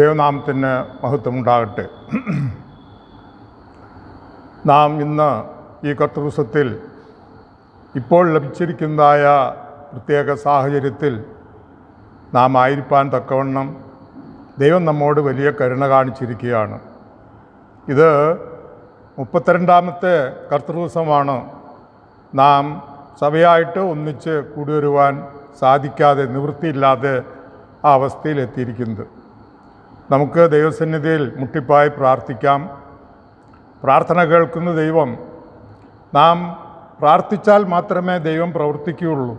ദൈവനാമത്തിന് മഹത്വമുണ്ടാകട്ടെ. നാം ഇന്ന് ഈ കർത്തൃസത്തിൽ ഇപ്പോൾ ലഭിച്ചിരിക്കുന്നതായ പ്രത്യേക സാഹചര്യത്തിൽ നാം ആയിരിക്കാൻ തക്കവണ്ണം ദൈവം നമ്മോട് വലിയ കരുണ കാണിച്ചിരിക്കുകയാണ്. ഇത് മുപ്പത്തിരണ്ടാമത്തെ കർത്തൃദിവസമാണ് നാം സഭയായിട്ട് ഒന്നിച്ച് കൂടിവരുവാൻ സാധിക്കാതെ നിവൃത്തിയില്ലാതെ ആ അവസ്ഥയിൽ എത്തിയിരിക്കുന്നത് നമുക്ക് ദൈവസന്നിധിയിൽ മുട്ടിപ്പായി പ്രാർത്ഥിക്കാം. പ്രാർത്ഥന കേൾക്കുന്ന ദൈവം നാം പ്രാർത്ഥിച്ചാൽ മാത്രമേ ദൈവം പ്രവർത്തിക്കുകയുള്ളൂ.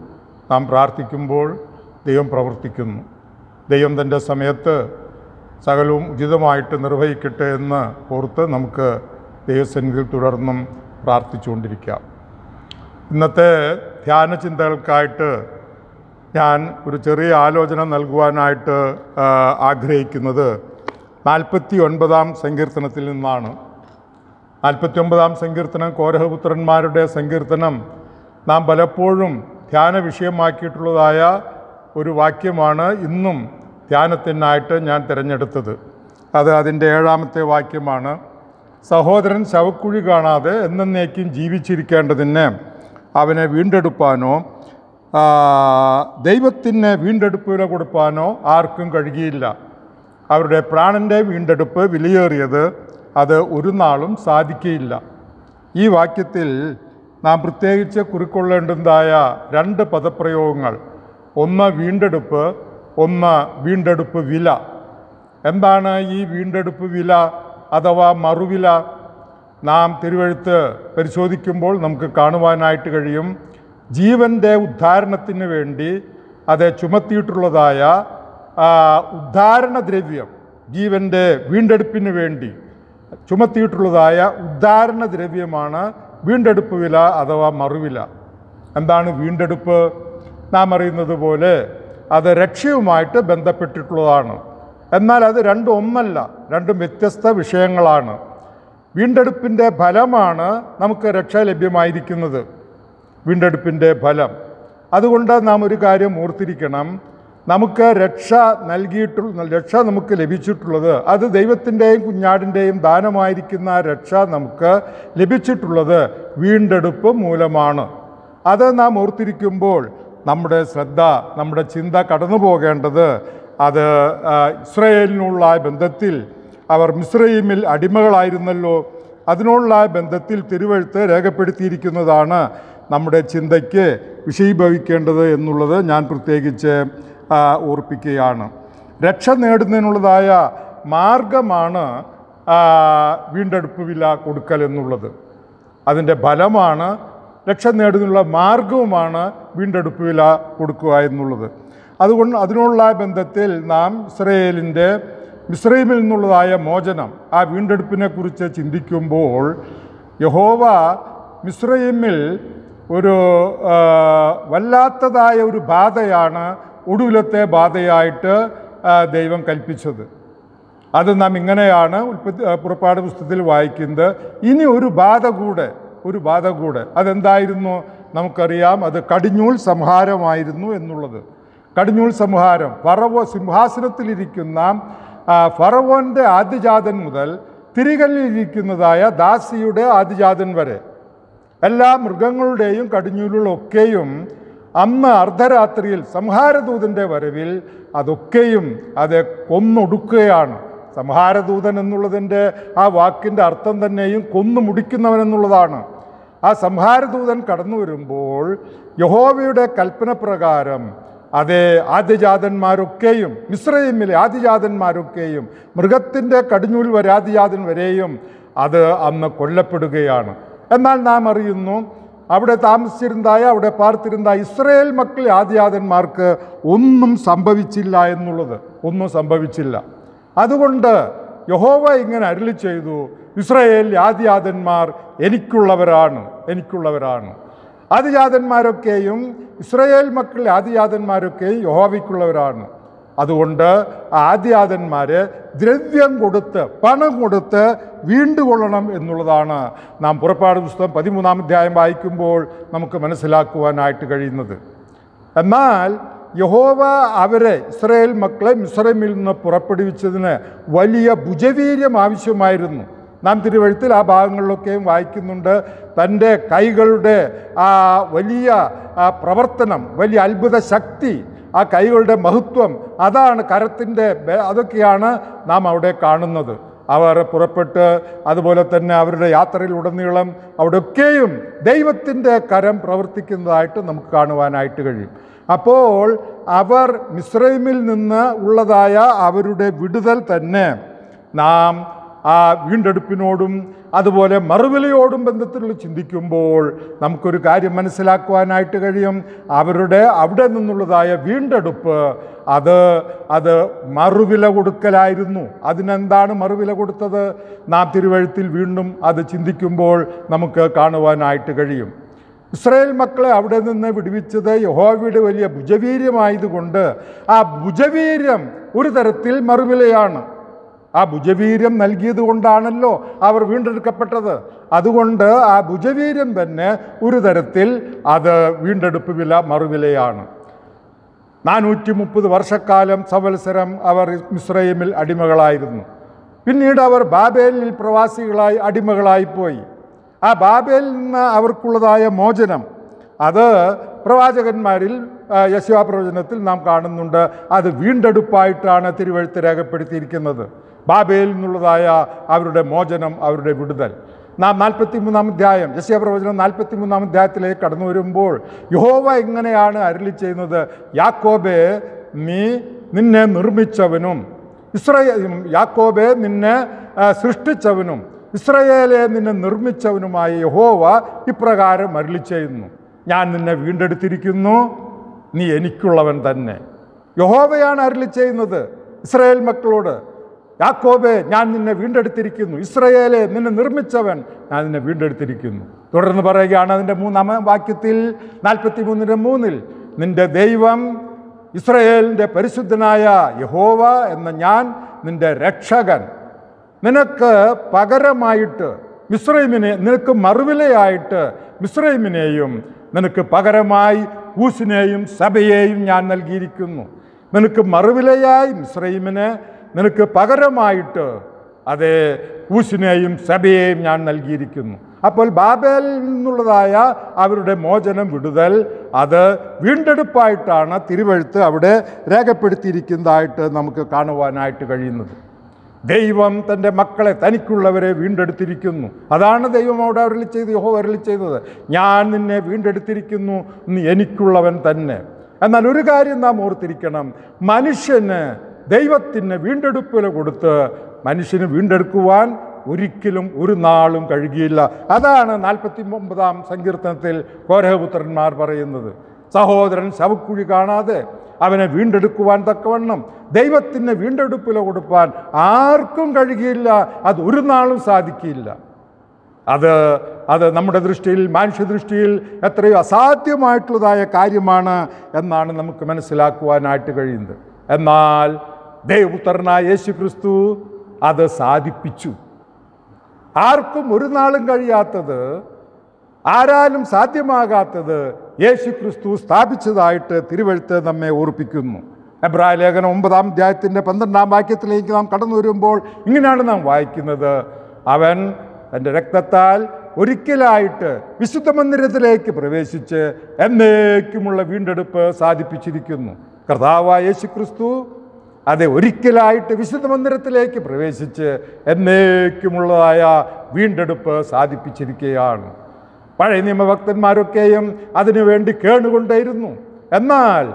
നാം പ്രാർത്ഥിക്കുമ്പോൾ ദൈവം പ്രവർത്തിക്കുന്നു. ദൈവം തന്റെ സമയത്ത് സകലവും ഉചിതമായിട്ട് നിർവഹിക്കട്ടെ എന്ന് ഓർത്ത് നമുക്ക് ദൈവസന്നിധിയിൽ തുടർന്നും പ്രാർത്ഥിച്ചുകൊണ്ടിരിക്കാം. ഇന്നത്തെ ധ്യാന ചിന്തകൾക്കായിട്ട് ഞാൻ ഒരു ചെറിയ ആലോചന നൽകുവാനായിട്ട് ആഗ്രഹിക്കുന്നത്. നാൽപ്പത്തി ഒൻപതാം സങ്കീർത്തനത്തിൽ നിന്നാണ്. നാൽപ്പത്തി ഒമ്പതാം സങ്കീർത്തനം കോരഹപുത്രന്മാരുടെ സങ്കീർത്തനം. നാം പലപ്പോഴും ധ്യാന വിഷയമാക്കിയിട്ടുള്ളതായ ഒരു വാക്യമാണ് ഇന്നും ധ്യാനത്തിനായിട്ട് ഞാൻ തിരഞ്ഞെടുത്തത്. അത് അതിന്റെ ഏഴാമത്തെ വാക്യമാണ്. സഹോദരൻ ശവക്കുഴി കാണാതെ എന്നേക്കും ജീവിച്ചിരിക്കേണ്ടതിന് അവനെ വീണ്ടെടുപ്പാനോ ദൈവത്തിന് വീണ്ടെടുപ്പ് കൊടുപ്പാനോ ആർക്കും കഴിയുകയില്ല. അവരുടെ പ്രാണന്റെ വീണ്ടെടുപ്പ് വിലയേറിയത് അത് ഒരു നാളും സാധിക്കുകയില്ല ഈ വാക്യത്തിൽ നാം പ്രത്യേകിച്ച് കുറിക്കൊള്ളേണ്ടതായ രണ്ട് പദപ്രയോഗങ്ങൾ. ഒന്ന് വീണ്ടെടുപ്പ് ഒന്ന് വീണ്ടെടുപ്പ് വില. എന്താണ് ഈ വീണ്ടെടുപ്പ് വില അഥവാ മറുവില? നാം തിരുവഴുത്ത് പരിശോധിക്കുമ്പോൾ നമുക്ക് കാണുവാനായിട്ട് കഴിയും. ജീവന്റെ ഉദ്ധാരണത്തിന് വേണ്ടി അത് ചുമത്തിയിട്ടുള്ളതായ ഉദ്ധാരണ ദ്രവ്യം ജീവന്റെ വീണ്ടെടുപ്പിന് വേണ്ടി ചുമത്തിയിട്ടുള്ളതായ ഉദ്ധാരണ ദ്രവ്യമാണ് വീണ്ടെടുപ്പ് വില അഥവാ മറുവില. എന്താണ് വീണ്ടെടുപ്പ്? നാം അറിയുന്നത് പോലെ അത് രക്ഷയുമായിട്ട് ബന്ധപ്പെട്ടിട്ടുള്ളതാണ്. എന്നാൽ അത് രണ്ടും ഒന്നല്ല രണ്ടും വ്യത്യസ്ത വിഷയങ്ങളാണ്. വീണ്ടെടുപ്പിന്റെ ഫലമാണ് നമുക്ക് രക്ഷ ലഭ്യമായിരിക്കുന്നത്. വീണ്ടെടുപ്പിന്റെ ഫലം. അതുകൊണ്ട് നാം ഒരു കാര്യം ഓർത്തിരിക്കണം. നമുക്ക് രക്ഷ നൽകിയിട്ടുള്ള രക്ഷ നമുക്ക് ലഭിച്ചിട്ടുള്ളത് അത് ദൈവത്തിന്റെയും കുഞ്ഞാടിന്റെയും ദാനമായിരിക്കുന്ന രക്ഷ നമുക്ക് ലഭിച്ചിട്ടുള്ളത് വീണ്ടെടുപ്പ് മൂലമാണ്. അത് നാം ഓർത്തിരിക്കുമ്പോൾ നമ്മുടെ ശ്രദ്ധ നമ്മുടെ ചിന്ത കടന്നു പോകേണ്ടത് അത് ഇസ്രയേലിനുള്ള ബന്ധത്തിൽ അവർ മിസ്രൈമിൽ അടിമകളായിരുന്നല്ലോ. അതിനുള്ള ബന്ധത്തിൽ തിരുവഴുത്ത് രേഖപ്പെടുത്തിയിരിക്കുന്നതാണ്. നമ്മുടെ ചിന്തയ്ക്ക് വിഷയീഭവിക്കേണ്ടത് എന്നുള്ളത് ഞാൻ പ്രത്യേകിച്ച് ഓർപ്പിക്കുകയാണ്. രക്ഷ നേടുന്നതിനുള്ളതായ മാർഗമാണ് വീണ്ടെടുപ്പ് വില കൊടുക്കൽ എന്നുള്ളത്. അതിന്റെ ഫലമാണ് രക്ഷ നേടുന്നതിനുള്ള മാർഗവുമാണ് വീണ്ടെടുപ്പ് വില കൊടുക്കുക എന്നുള്ളത്. അതുകൊണ്ട് അതിനുള്ള ബന്ധത്തിൽ നാം ഇസ്രയേലിന്റെ മിസ്രൈമിൽ നിന്നുള്ളതായ മോചനം ആ വീണ്ടെടുപ്പിനെക്കുറിച്ച് ചിന്തിക്കുമ്പോൾ യഹോവ മിസ്രൈമിൽ ഒരു വല്ലാത്തതായ ഒരു ബാധയാണ് ഒടുവിലത്തെ ബാധയായിട്ട് ദൈവം കൽപ്പിച്ചത്. അത് നാം ഇങ്ങനെയാണ് ഉൽപ്പത്തി പുറപ്പാട് പുസ്തകത്തിൽ വായിക്കുന്നത്. ഇനി ഒരു ബാധ കൂടെ ഒരു ബാധ കൂടെ. അതെന്തായിരുന്നു? നമുക്കറിയാം അത് കടിഞ്ഞൂൽ സംഹാരമായിരുന്നു എന്നുള്ളത്. കടിഞ്ഞൂൽ സംഹാരം. ഫറവോ സിംഹാസനത്തിലിരിക്കുന്ന ഫറവോന്റെ ആദ്യജാതൻ മുതൽ തിരികല്ലിരിക്കുന്നതായ ദാസിയുടെ ആദ്യജാതൻ വരെ. എല്ലാ മൃഗങ്ങളുടെയും കടിഞ്ഞൂലുകളൊക്കെയും അന്ന് അർദ്ധരാത്രിയിൽ സംഹാരദൂതന്റെ വരവിൽ അതൊക്കെയും അത് കൊന്നൊടുക്കുകയാണ്. സംഹാരദൂതൻ എന്നുള്ളതിന്റെ ആ വാക്കിന്റെ അർത്ഥം തന്നെയും കൊന്നു മുടിക്കുന്നവൻ എന്നുള്ളതാണ്. ആ സംഹാരദൂതൻ കടന്നു വരുമ്പോൾ യഹോവയുടെ കൽപ്പനപ്രകാരം അതേ ആദ്യജാതന്മാരൊക്കെയും മിശ്രയിമിലെ ആദ്യജാതന്മാരൊക്കെയും മൃഗത്തിന്റെ കടിഞ്ഞൂൽ വരെ വരെയും അത് അന്ന് കൊല്ലപ്പെടുകയാണ്. എന്നാൽ നാം അറിയുന്നു അവിടെ താമസിച്ചിരുന്നതായ അവിടെ പാർത്തിരുന്ന ഇസ്രയേൽ മക്കൾ ആദ്യാതന്മാർക്ക് ഒന്നും സംഭവിച്ചില്ല എന്നുള്ളത്. ഒന്നും സംഭവിച്ചില്ല. അതുകൊണ്ട് യഹോവ ഇങ്ങനെ അരുളി ചെയ്തു ഇസ്രയേൽ ആദ്യാതന്മാർ എനിക്കുള്ളവരാണ് എനിക്കുള്ളവരാണ്. ആദിജാതന്മാരൊക്കെയും ഇസ്രയേൽ മക്കൾ ആദിജാതന്മാരൊക്കെയും യഹോവയ്ക്കുള്ളവരാണ്. അതുകൊണ്ട് ആദ്യാദന്മാർ ദ്രവ്യം കൊടുത്ത് പണം കൊടുത്ത് വീണ്ടുകൊള്ളണം എന്നുള്ളതാണ് നാം പുറപ്പാട് പുസ്തകം പതിമൂന്നാം അധ്യായം വായിക്കുമ്പോൾ നമുക്ക് മനസ്സിലാക്കുവാനായിട്ട് കഴിയുന്നത്. എന്നാൽ യഹോവ അവരെ ഇസ്രയേൽ മക്കളെ മിസ്രൈമിൽ നിന്ന് പുറപ്പെടുവിച്ചതിന് വലിയ ഭുജവീര്യം ആവശ്യമായിരുന്നു. നാം തിരുവഴുത്തിൽ ആ ഭാഗങ്ങളിലൊക്കെയും വായിക്കുന്നുണ്ട്. തന്റെ കൈകളുടെ ആ വലിയ പ്രവർത്തനം വലിയ അത്ഭുത ശക്തി ആ കൈകളുടെ മഹത്വം അതാണ് കരത്തിന്റെ അതൊക്കെയാണ് നാം അവിടെ കാണുന്നത്. അവർ പുറപ്പെട്ട് അതുപോലെ തന്നെ അവരുടെ യാത്രയിൽ യാത്രയിലുടനീളം അവിടെയൊക്കെയും ദൈവത്തിന്റെ കരം പ്രവർത്തിക്കുന്നതായിട്ട് നമുക്ക് കാണുവാനായിട്ട് കഴിയും. അപ്പോൾ അവർ മിസ്രൈമിൽ നിന്ന് ഉള്ളതായ അവരുടെ വിടുതൽ തന്നെ നാം ആ വീണ്ടെടുപ്പിനോടും അതുപോലെ മറുവിലയോടും ബന്ധത്തിൽ ചിന്തിക്കുമ്പോൾ നമുക്കൊരു കാര്യം മനസ്സിലാക്കുവാനായിട്ട് കഴിയും. അവരുടെ അവിടെ നിന്നുള്ളതായ വീണ്ടെടുപ്പ് അത് അത് മറുവില കൊടുക്കലായിരുന്നു. അതിനെന്താണ് മറുവില കൊടുത്തത്? നാം തിരുവഴുത്തിൽ വീണ്ടും അത് ചിന്തിക്കുമ്പോൾ നമുക്ക് കാണുവാനായിട്ട് കഴിയും. ഇസ്രായേൽ മക്കളെ അവിടെ നിന്ന് വിടുവിച്ചത് യഹോവയുടെ വലിയ ഭുജവീര്യമായതുകൊണ്ട് ആ ഭുജവീര്യം ഒരു തരത്തിൽ മറുവിലയാണ്. ആ ഭുജവീര്യം നൽകിയത് കൊണ്ടാണല്ലോ അവർ വീണ്ടെടുക്കപ്പെട്ടത്. അതുകൊണ്ട് ആ ഭുജവീര്യം തന്നെ ഒരു തരത്തിൽ അത് വീണ്ടെടുപ്പ് വില മറുവിലയാണ്. നാനൂറ്റി മുപ്പത് വർഷക്കാലം സവത്സരം അവർ മിശ്രൈമിൽ അടിമകളായിരുന്നു. പിന്നീട് അവർ ബാബേലിൽ പ്രവാസികളായി അടിമകളായി പോയി ആ ബാബേലിൽ നിന്ന് അവർക്കുള്ളതായ മോചനം അത് പ്രവാചകന്മാരിൽ യശുവാ പ്രവചനത്തിൽ നാം കാണുന്നുണ്ട്. അത് വീണ്ടെടുപ്പായിട്ടാണ് തിരുവഴുത്ത് രേഖപ്പെടുത്തിയിരിക്കുന്നത്. ബാബേലിൽ നിന്നുള്ളതായ അവരുടെ മോചനം അവരുടെ വിടുതൽ. നാം നാൽപ്പത്തി മൂന്നാം അധ്യായം ജസ്യ പ്രവചനം നാൽപ്പത്തി മൂന്നാം അധ്യായത്തിലേക്ക് കടന്നു വരുമ്പോൾ യഹോവ എങ്ങനെയാണ് അരളി ചെയ്യുന്നത്? യാക്കോബെ നീ നിന്നെ നിർമ്മിച്ചവനും ഇസ്രയേൽ യാക്കോബെ നിന്നെ സൃഷ്ടിച്ചവനും ഇസ്രയേലെ നിന്നെ നിർമ്മിച്ചവനുമായ യഹോവ ഇപ്രകാരം അരളി ചെയ്യുന്നു. ഞാൻ നിന്നെ വീണ്ടെടുത്തിരിക്കുന്നു നീ എനിക്കുള്ളവൻ തന്നെ. യഹോവയാണ് അരളി ചെയ്യുന്നത് ഇസ്രയേൽ മക്കളോട്. യാക്കോബെ ഞാൻ നിന്നെ വീണ്ടെടുത്തിരിക്കുന്നു. ഇസ്രയേലെ നിന്നെ നിർമ്മിച്ചവൻ ഞാൻ നിന്നെ വീണ്ടെടുത്തിരിക്കുന്നു. തുടർന്ന് പറയുകയാണ് അതിന്റെ മൂന്നാം വാക്യത്തിൽ നാൽപ്പത്തി മൂന്നിന്റെ മൂന്നിൽ നിന്റെ ദൈവം ഇസ്രയേലിന്റെ പരിശുദ്ധനായ യഹോവ എന്ന ഞാൻ നിന്റെ രക്ഷകൻ. നിനക്ക് പകരമായിട്ട് മിസ്രൈമിനെ നിനക്ക് മറുവിലയായിട്ട് മിസ്രൈമിനെയും നിനക്ക് പകരമായി ഊസിനെയും സഭയെയും ഞാൻ നൽകിയിരിക്കുന്നു. നിനക്ക് മറുവിലയായി മിസ്രൈമിന് നിനക്ക് പകരമായിട്ട് അതേ കൂസിനെയും സഭയെയും ഞാൻ നൽകിയിരിക്കുന്നു. അപ്പോൾ ബാബേലിൽ നിന്നുള്ളതായ അവരുടെ മോചനം വിടുതൽ അത് വീണ്ടെടുപ്പായിട്ടാണ് തിരുവഴുത്ത് അവിടെ രേഖപ്പെടുത്തിയിരിക്കുന്നതായിട്ട് നമുക്ക് കാണുവാനായിട്ട് കഴിയുന്നത്. ദൈവം തന്റെ മക്കളെ തനിക്കുള്ളവരെ വീണ്ടെടുത്തിരിക്കുന്നു. അതാണ് ദൈവം അവിടെ അരളി ചെയ്ത് യഹോ അരളി ചെയ്തത്. ഞാൻ നിന്നെ വീണ്ടെടുത്തിരിക്കുന്നു നീ എനിക്കുള്ളവൻ തന്നെ. എന്നാൽ ഒരു കാര്യം നാം ഓർത്തിരിക്കണം. മനുഷ്യന് ദൈവത്തിന് വീണ്ടെടുപ്പില കൊടുത്ത് മനുഷ്യന് വീണ്ടെടുക്കുവാൻ ഒരിക്കലും ഒരു നാളും കഴിയുകയില്ല. അതാണ് നാൽപ്പത്തി ഒമ്പതാം സങ്കീർത്തനത്തിൽ കോരഹപുത്രന്മാർ പറയുന്നത്. സഹോദരൻ ശവക്കുഴി കാണാതെ അവനെ വീണ്ടെടുക്കുവാൻ തക്കവണ്ണം ദൈവത്തിന് വീണ്ടെടുപ്പില കൊടുപ്പാൻ ആർക്കും കഴിയുകയില്ല. അത് ഒരു നാളും സാധിക്കില്ല അത് അത് നമ്മുടെ ദൃഷ്ടിയിൽ മനുഷ്യദൃഷ്ടിയിൽ എത്രയോ അസാധ്യമായിട്ടുള്ളതായ കാര്യമാണ് എന്നാണ് നമുക്ക് മനസ്സിലാക്കുവാനായിട്ട് കഴിയുന്നത്. എന്നാൽ ദൈവപുത്രനായ യേശു ക്രിസ്തു അത് സാധിപ്പിച്ചു. ആർക്കും ഒരു നാളും കഴിയാത്തത് ആരാലും സാധ്യമാകാത്തത് യേശു ക്രിസ്തു സ്ഥാപിച്ചതായിട്ട് തിരുവഴുത്ത് നമ്മെ ഓർപ്പിക്കുന്നു. എബ്രായ ലേഖനം ഒമ്പതാം അധ്യായത്തിന്റെ പന്ത്രണ്ടാം വാക്യത്തിലേക്ക് നാം കടന്നു വരുമ്പോൾ ഇങ്ങനെയാണ് നാം വായിക്കുന്നത്. അവൻ തന്റെ രക്തത്താൽ ഒരിക്കലായിട്ട് വിശുദ്ധ മന്ദിരത്തിലേക്ക് പ്രവേശിച്ച് എന്നേക്കുമുള്ള വീണ്ടെടുപ്പ് സാധിപ്പിച്ചിരിക്കുന്നു. കർത്താവായ യേശു ക്രിസ്തു അതെ ഒരിക്കലായിട്ട് വിശുദ്ധ മന്ദിരത്തിലേക്ക് പ്രവേശിച്ച് എന്നേക്കുമുള്ളതായ വീണ്ടെടുപ്പ് സാധിപ്പിച്ചിരിക്കുകയാണ്. പഴയ നിയമഭക്തന്മാരൊക്കെയും അതിനുവേണ്ടി കേണുകൊണ്ടേയിരുന്നു. എന്നാൽ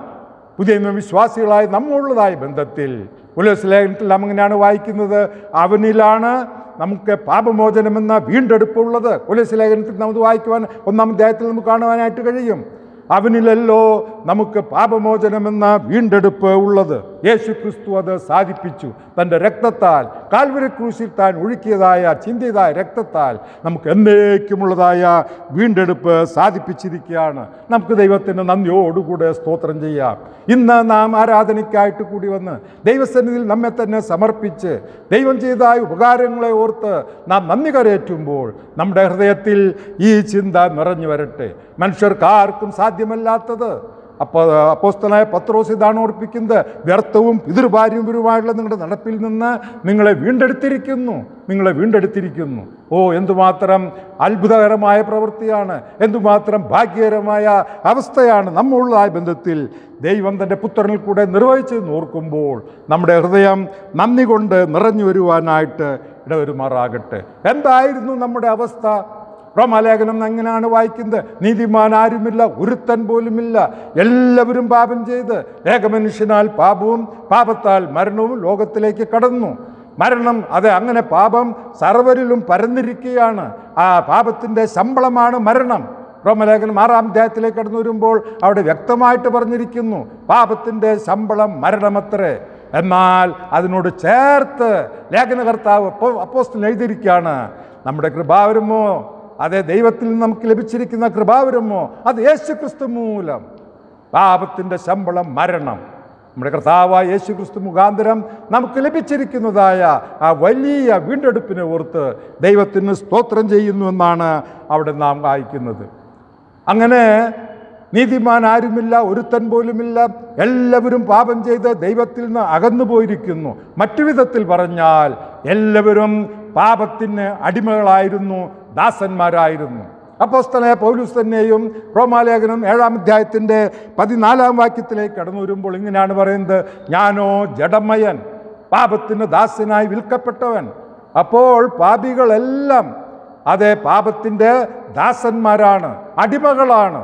പുതിയ നിയമവിശ്വാസികളായ നമ്മളുള്ളതായ ബന്ധത്തിൽ ഉലസ്ലേഖനത്തിൽ നാം അങ്ങനെയാണ് വായിക്കുന്നത്. അവനിലാണ് നമുക്ക് പാപമോചനമെന്ന വീണ്ടെടുപ്പുള്ളത് ഉലസ്ലേഖനത്തിൽ നമുക്ക് വായിക്കുവാൻ ഒന്നാം അധ്യായത്തിൽ നമുക്ക് കാണുവാനായിട്ട് കഴിയും. അവനിലല്ലോ നമുക്ക് പാപമോചനമെന്ന വീണ്ടെടുപ്പ് ഉള്ളത്. യേശു ക്രിസ്തു അത് സാധിപ്പിച്ചു. തന്റെ രക്തത്താൽ കാൽവരക്രൂശിൽ താൻ ഒഴുക്കിയതായ ചിന്തിയതായ രക്തത്താൽ നമുക്ക് എന്നേക്കുമുള്ളതായ വീണ്ടെടുപ്പ് സാധിപ്പിച്ചിരിക്കുകയാണ്. നമുക്ക് ദൈവത്തിന് നന്ദിയോടുകൂടെ സ്തോത്രം ചെയ്യാം. ഇന്ന് നാം ആരാധനയ്ക്കായിട്ട് കൂടി വന്ന് ദൈവസന്നിധിയിൽ നമ്മെ തന്നെ സമർപ്പിച്ച് ദൈവം ചെയ്തായ ഉപകാരങ്ങളെ ഓർത്ത് നാം നന്ദി കരയേറ്റുമ്പോൾ നമ്മുടെ ഹൃദയത്തിൽ ഈ ചിന്ത നിറഞ്ഞു വരട്ടെ. മനുഷ്യർക്ക് ആർക്കും സാധ്യമല്ലാത്തത് അപ്പോൾ അപ്പോസ്തനായ പത്രോസ് ഇതാണ് ഓർപ്പിക്കുന്നത്. വ്യർത്ഥവും പിതൃഭാര്യപരമായുള്ള നിങ്ങളുടെ നടപ്പിൽ നിന്ന് നിങ്ങളെ വീണ്ടെടുത്തിരിക്കുന്നു. നിങ്ങളെ വീണ്ടെടുത്തിരിക്കുന്നു. ഓ എന്തുമാത്രം അത്ഭുതകരമായ പ്രവൃത്തിയാണ്. എന്തുമാത്രം ഭാഗ്യകരമായ അവസ്ഥയാണ് നമ്മളുള്ള ബന്ധത്തിൽ ദൈവം തന്റെ പുത്രനിൽ കൂടെ നിർവഹിച്ച് നോർക്കുമ്പോൾ നമ്മുടെ ഹൃദയം നന്ദി കൊണ്ട് നിറഞ്ഞു വരുവാനായിട്ട് ഇടവരുമാറാകട്ടെ. എന്തായിരുന്നു നമ്മുടെ അവസ്ഥ? റോമാലേഖനം അങ്ങനെയാണ് വായിക്കുന്നത്. നീതിമാൻ ആരുമില്ല ഒരുത്തൻ പോലുമില്ല. എല്ലാവരും പാപം ചെയ്ത് ഏകമനുഷ്യനാൽ പാപവും പാപത്താൽ മരണവും ലോകത്തിലേക്ക് കടന്നു. മരണം അതെ അങ്ങനെ പാപം സർവരിലും പരന്നിരിക്കുകയാണ്. ആ പാപത്തിന്റെ ശമ്പളമാണ് മരണം. റോമലേഖനം ആറാം അധ്യായത്തിലേക്ക് കടന്നു വരുമ്പോൾ അവിടെ വ്യക്തമായിട്ട് പറഞ്ഞിരിക്കുന്നു പാപത്തിന്റെ ശമ്പളം മരണമത്രേ. എന്നാൽ അതിനോട് ചേർത്ത് ലേഖനകർത്താവ് അപ്പോ അപ്പോസ്റ്റിൽ എഴുതിയിരിക്കുകയാണ് നമ്മുടെ കൃപാവരമോ അതെ ദൈവത്തിൽ നിന്ന് നമുക്ക് ലഭിച്ചിരിക്കുന്ന കൃപാവരമോ അത് യേശു ക്രിസ്തു മൂലം. പാപത്തിന്റെ ശമ്പളം മരണം. നമ്മുടെ കർത്താവായ യേശു ക്രിസ്തു മുഖാന്തരം നമുക്ക് ലഭിച്ചിരിക്കുന്നതായ ആ വലിയ വീണ്ടെടുപ്പിനെ ഓർത്ത് ദൈവത്തിന് സ്തോത്രം ചെയ്യുന്നു എന്നാണ് അവിടെ നാം വായിക്കുന്നത്. അങ്ങനെ നീതിമാൻ ആരുമില്ല ഒരുത്തൻ പോലുമില്ല. എല്ലാവരും പാപം ചെയ്ത് ദൈവത്തിൽ നിന്ന് അകന്നു പോയിരിക്കുന്നു. മറ്റു വിധത്തിൽ പറഞ്ഞാൽ എല്ലാവരും പാപത്തിന് അടിമകളായിരുന്നു. ദാസന്മാരായിരുന്നു. അപ്പോസ്തലയ പൗലൂസ് തന്നെയും റോമാലേഖനം ഏഴാം അധ്യായത്തിന്റെ പതിനാലാം വാക്യത്തിലേക്ക് കടന്നു വരുമ്പോൾ ഇങ്ങനെയാണ് പറയുന്നത് ഞാനോ ജഡമയൻ പാപത്തിന് ദാസനായി വിൽക്കപ്പെട്ടവൻ. അപ്പോൾ പാപികളെല്ലാം അതെ പാപത്തിന്റെ ദാസന്മാരാണ് അടിമകളാണ്.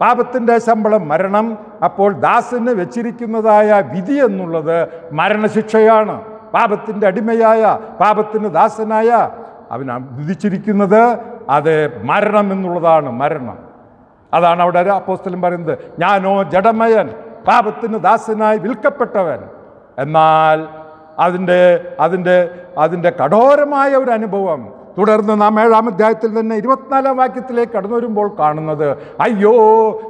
പാപത്തിന്റെ ശമ്പളം മരണം അപ്പോൾ ദാസന് വെച്ചിരിക്കുന്നതായ വിധി എന്നുള്ളത് മരണശിക്ഷയാണ്. പാപത്തിന്റെ അടിമയായ പാപത്തിന് ദാസനായ അവൻ വിധിച്ചിരിക്കുന്നത് അത് മരണം എന്നുള്ളതാണ് മരണം. അതാണ് അവിടെ അപ്പോസ്തലൻ പറയുന്നത് ഞാനോ ജഡമയൻ പാപത്തിന് ദാസനായി വിൽക്കപ്പെട്ടവൻ. എന്നാൽ അതിന്റെ അതിന്റെ അതിന്റെ കഠോരമായ ഒരു അനുഭവം തുടർന്ന് നാം ഏഴാം അധ്യായത്തിൽ തന്നെ ഇരുപത്തിനാലാം വാക്യത്തിലേക്ക് കടന്നു വരുമ്പോൾ കാണുന്നത് അയ്യോ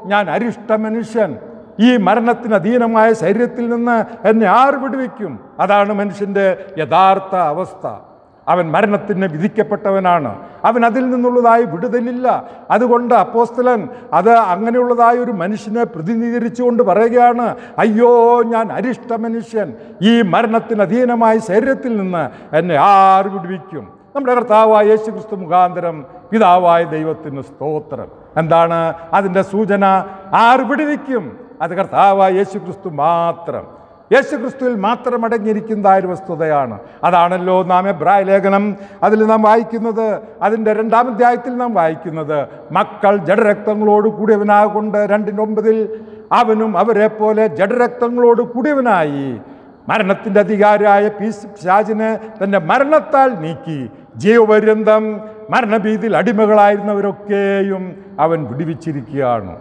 ഞാൻ അരിഷ്ട മനുഷ്യൻ. ഈ മരണത്തിന് അധീനമായ ശരീരത്തിൽ നിന്ന് എന്നെ ആർ വിടുവിക്കും അതാണ് മനുഷ്യന്റെ യഥാർത്ഥ അവസ്ഥ. അവൻ മരണത്തിന് വിധിക്കപ്പെട്ടവനാണ്. അവൻ അതിൽ നിന്നുള്ളതായി വിടുതലില്ല. അതുകൊണ്ട് അപ്പോസ്തലൻ അത് അങ്ങനെയുള്ളതായ ഒരു മനുഷ്യനെ പ്രതിനിധീകരിച്ചുകൊണ്ട് പറയുകയാണ് അയ്യോ ഞാൻ അരിഷ്ട മനുഷ്യൻ. ഈ മരണത്തിന് അധീനമായ ശരീരത്തിൽ നിന്ന് എന്നെ ആര് വിടുവിക്കും? നമ്മുടെ കർത്താവായ യേശു ക്രിസ്തു മുഖാന്തരം പിതാവായ ദൈവത്തിന് സ്തോത്രം. എന്താണ് അതിന്റെ സൂചന? ആർ വിടുവിക്കും? അത് കർത്താവായ യേശു ക്രിസ്തു മാത്രം. യേശു ക്രിസ്തുവിൽ മാത്രം അടങ്ങിയിരിക്കുന്നതായ ഒരു വസ്തുതയാണ്. അതാണല്ലോ നാം എബ്രായ ലേഖനം അതിൽ നാം വായിക്കുന്നത്. അതിന്റെ രണ്ടാം അധ്യായത്തിൽ നാം വായിക്കുന്നത്. മക്കൾ ജഡരക്തങ്ങളോട് കൂടിയവനാകൊണ്ട് രണ്ടിന്റെ അവനും അവരെ പോലെ ജഡരക്തങ്ങളോട് കൂടിയവനായി. മരണത്തിന്റെ അധികാരിയായ പി ഷാജിനെ തന്റെ മരണത്താൽ നീക്കി. ജീവപര്യന്തം മരണഭീതിയിൽ അടിമകളായിരുന്നവരൊക്കെയും അവൻ വിടുവിച്ചിരിക്കുകയാണ്.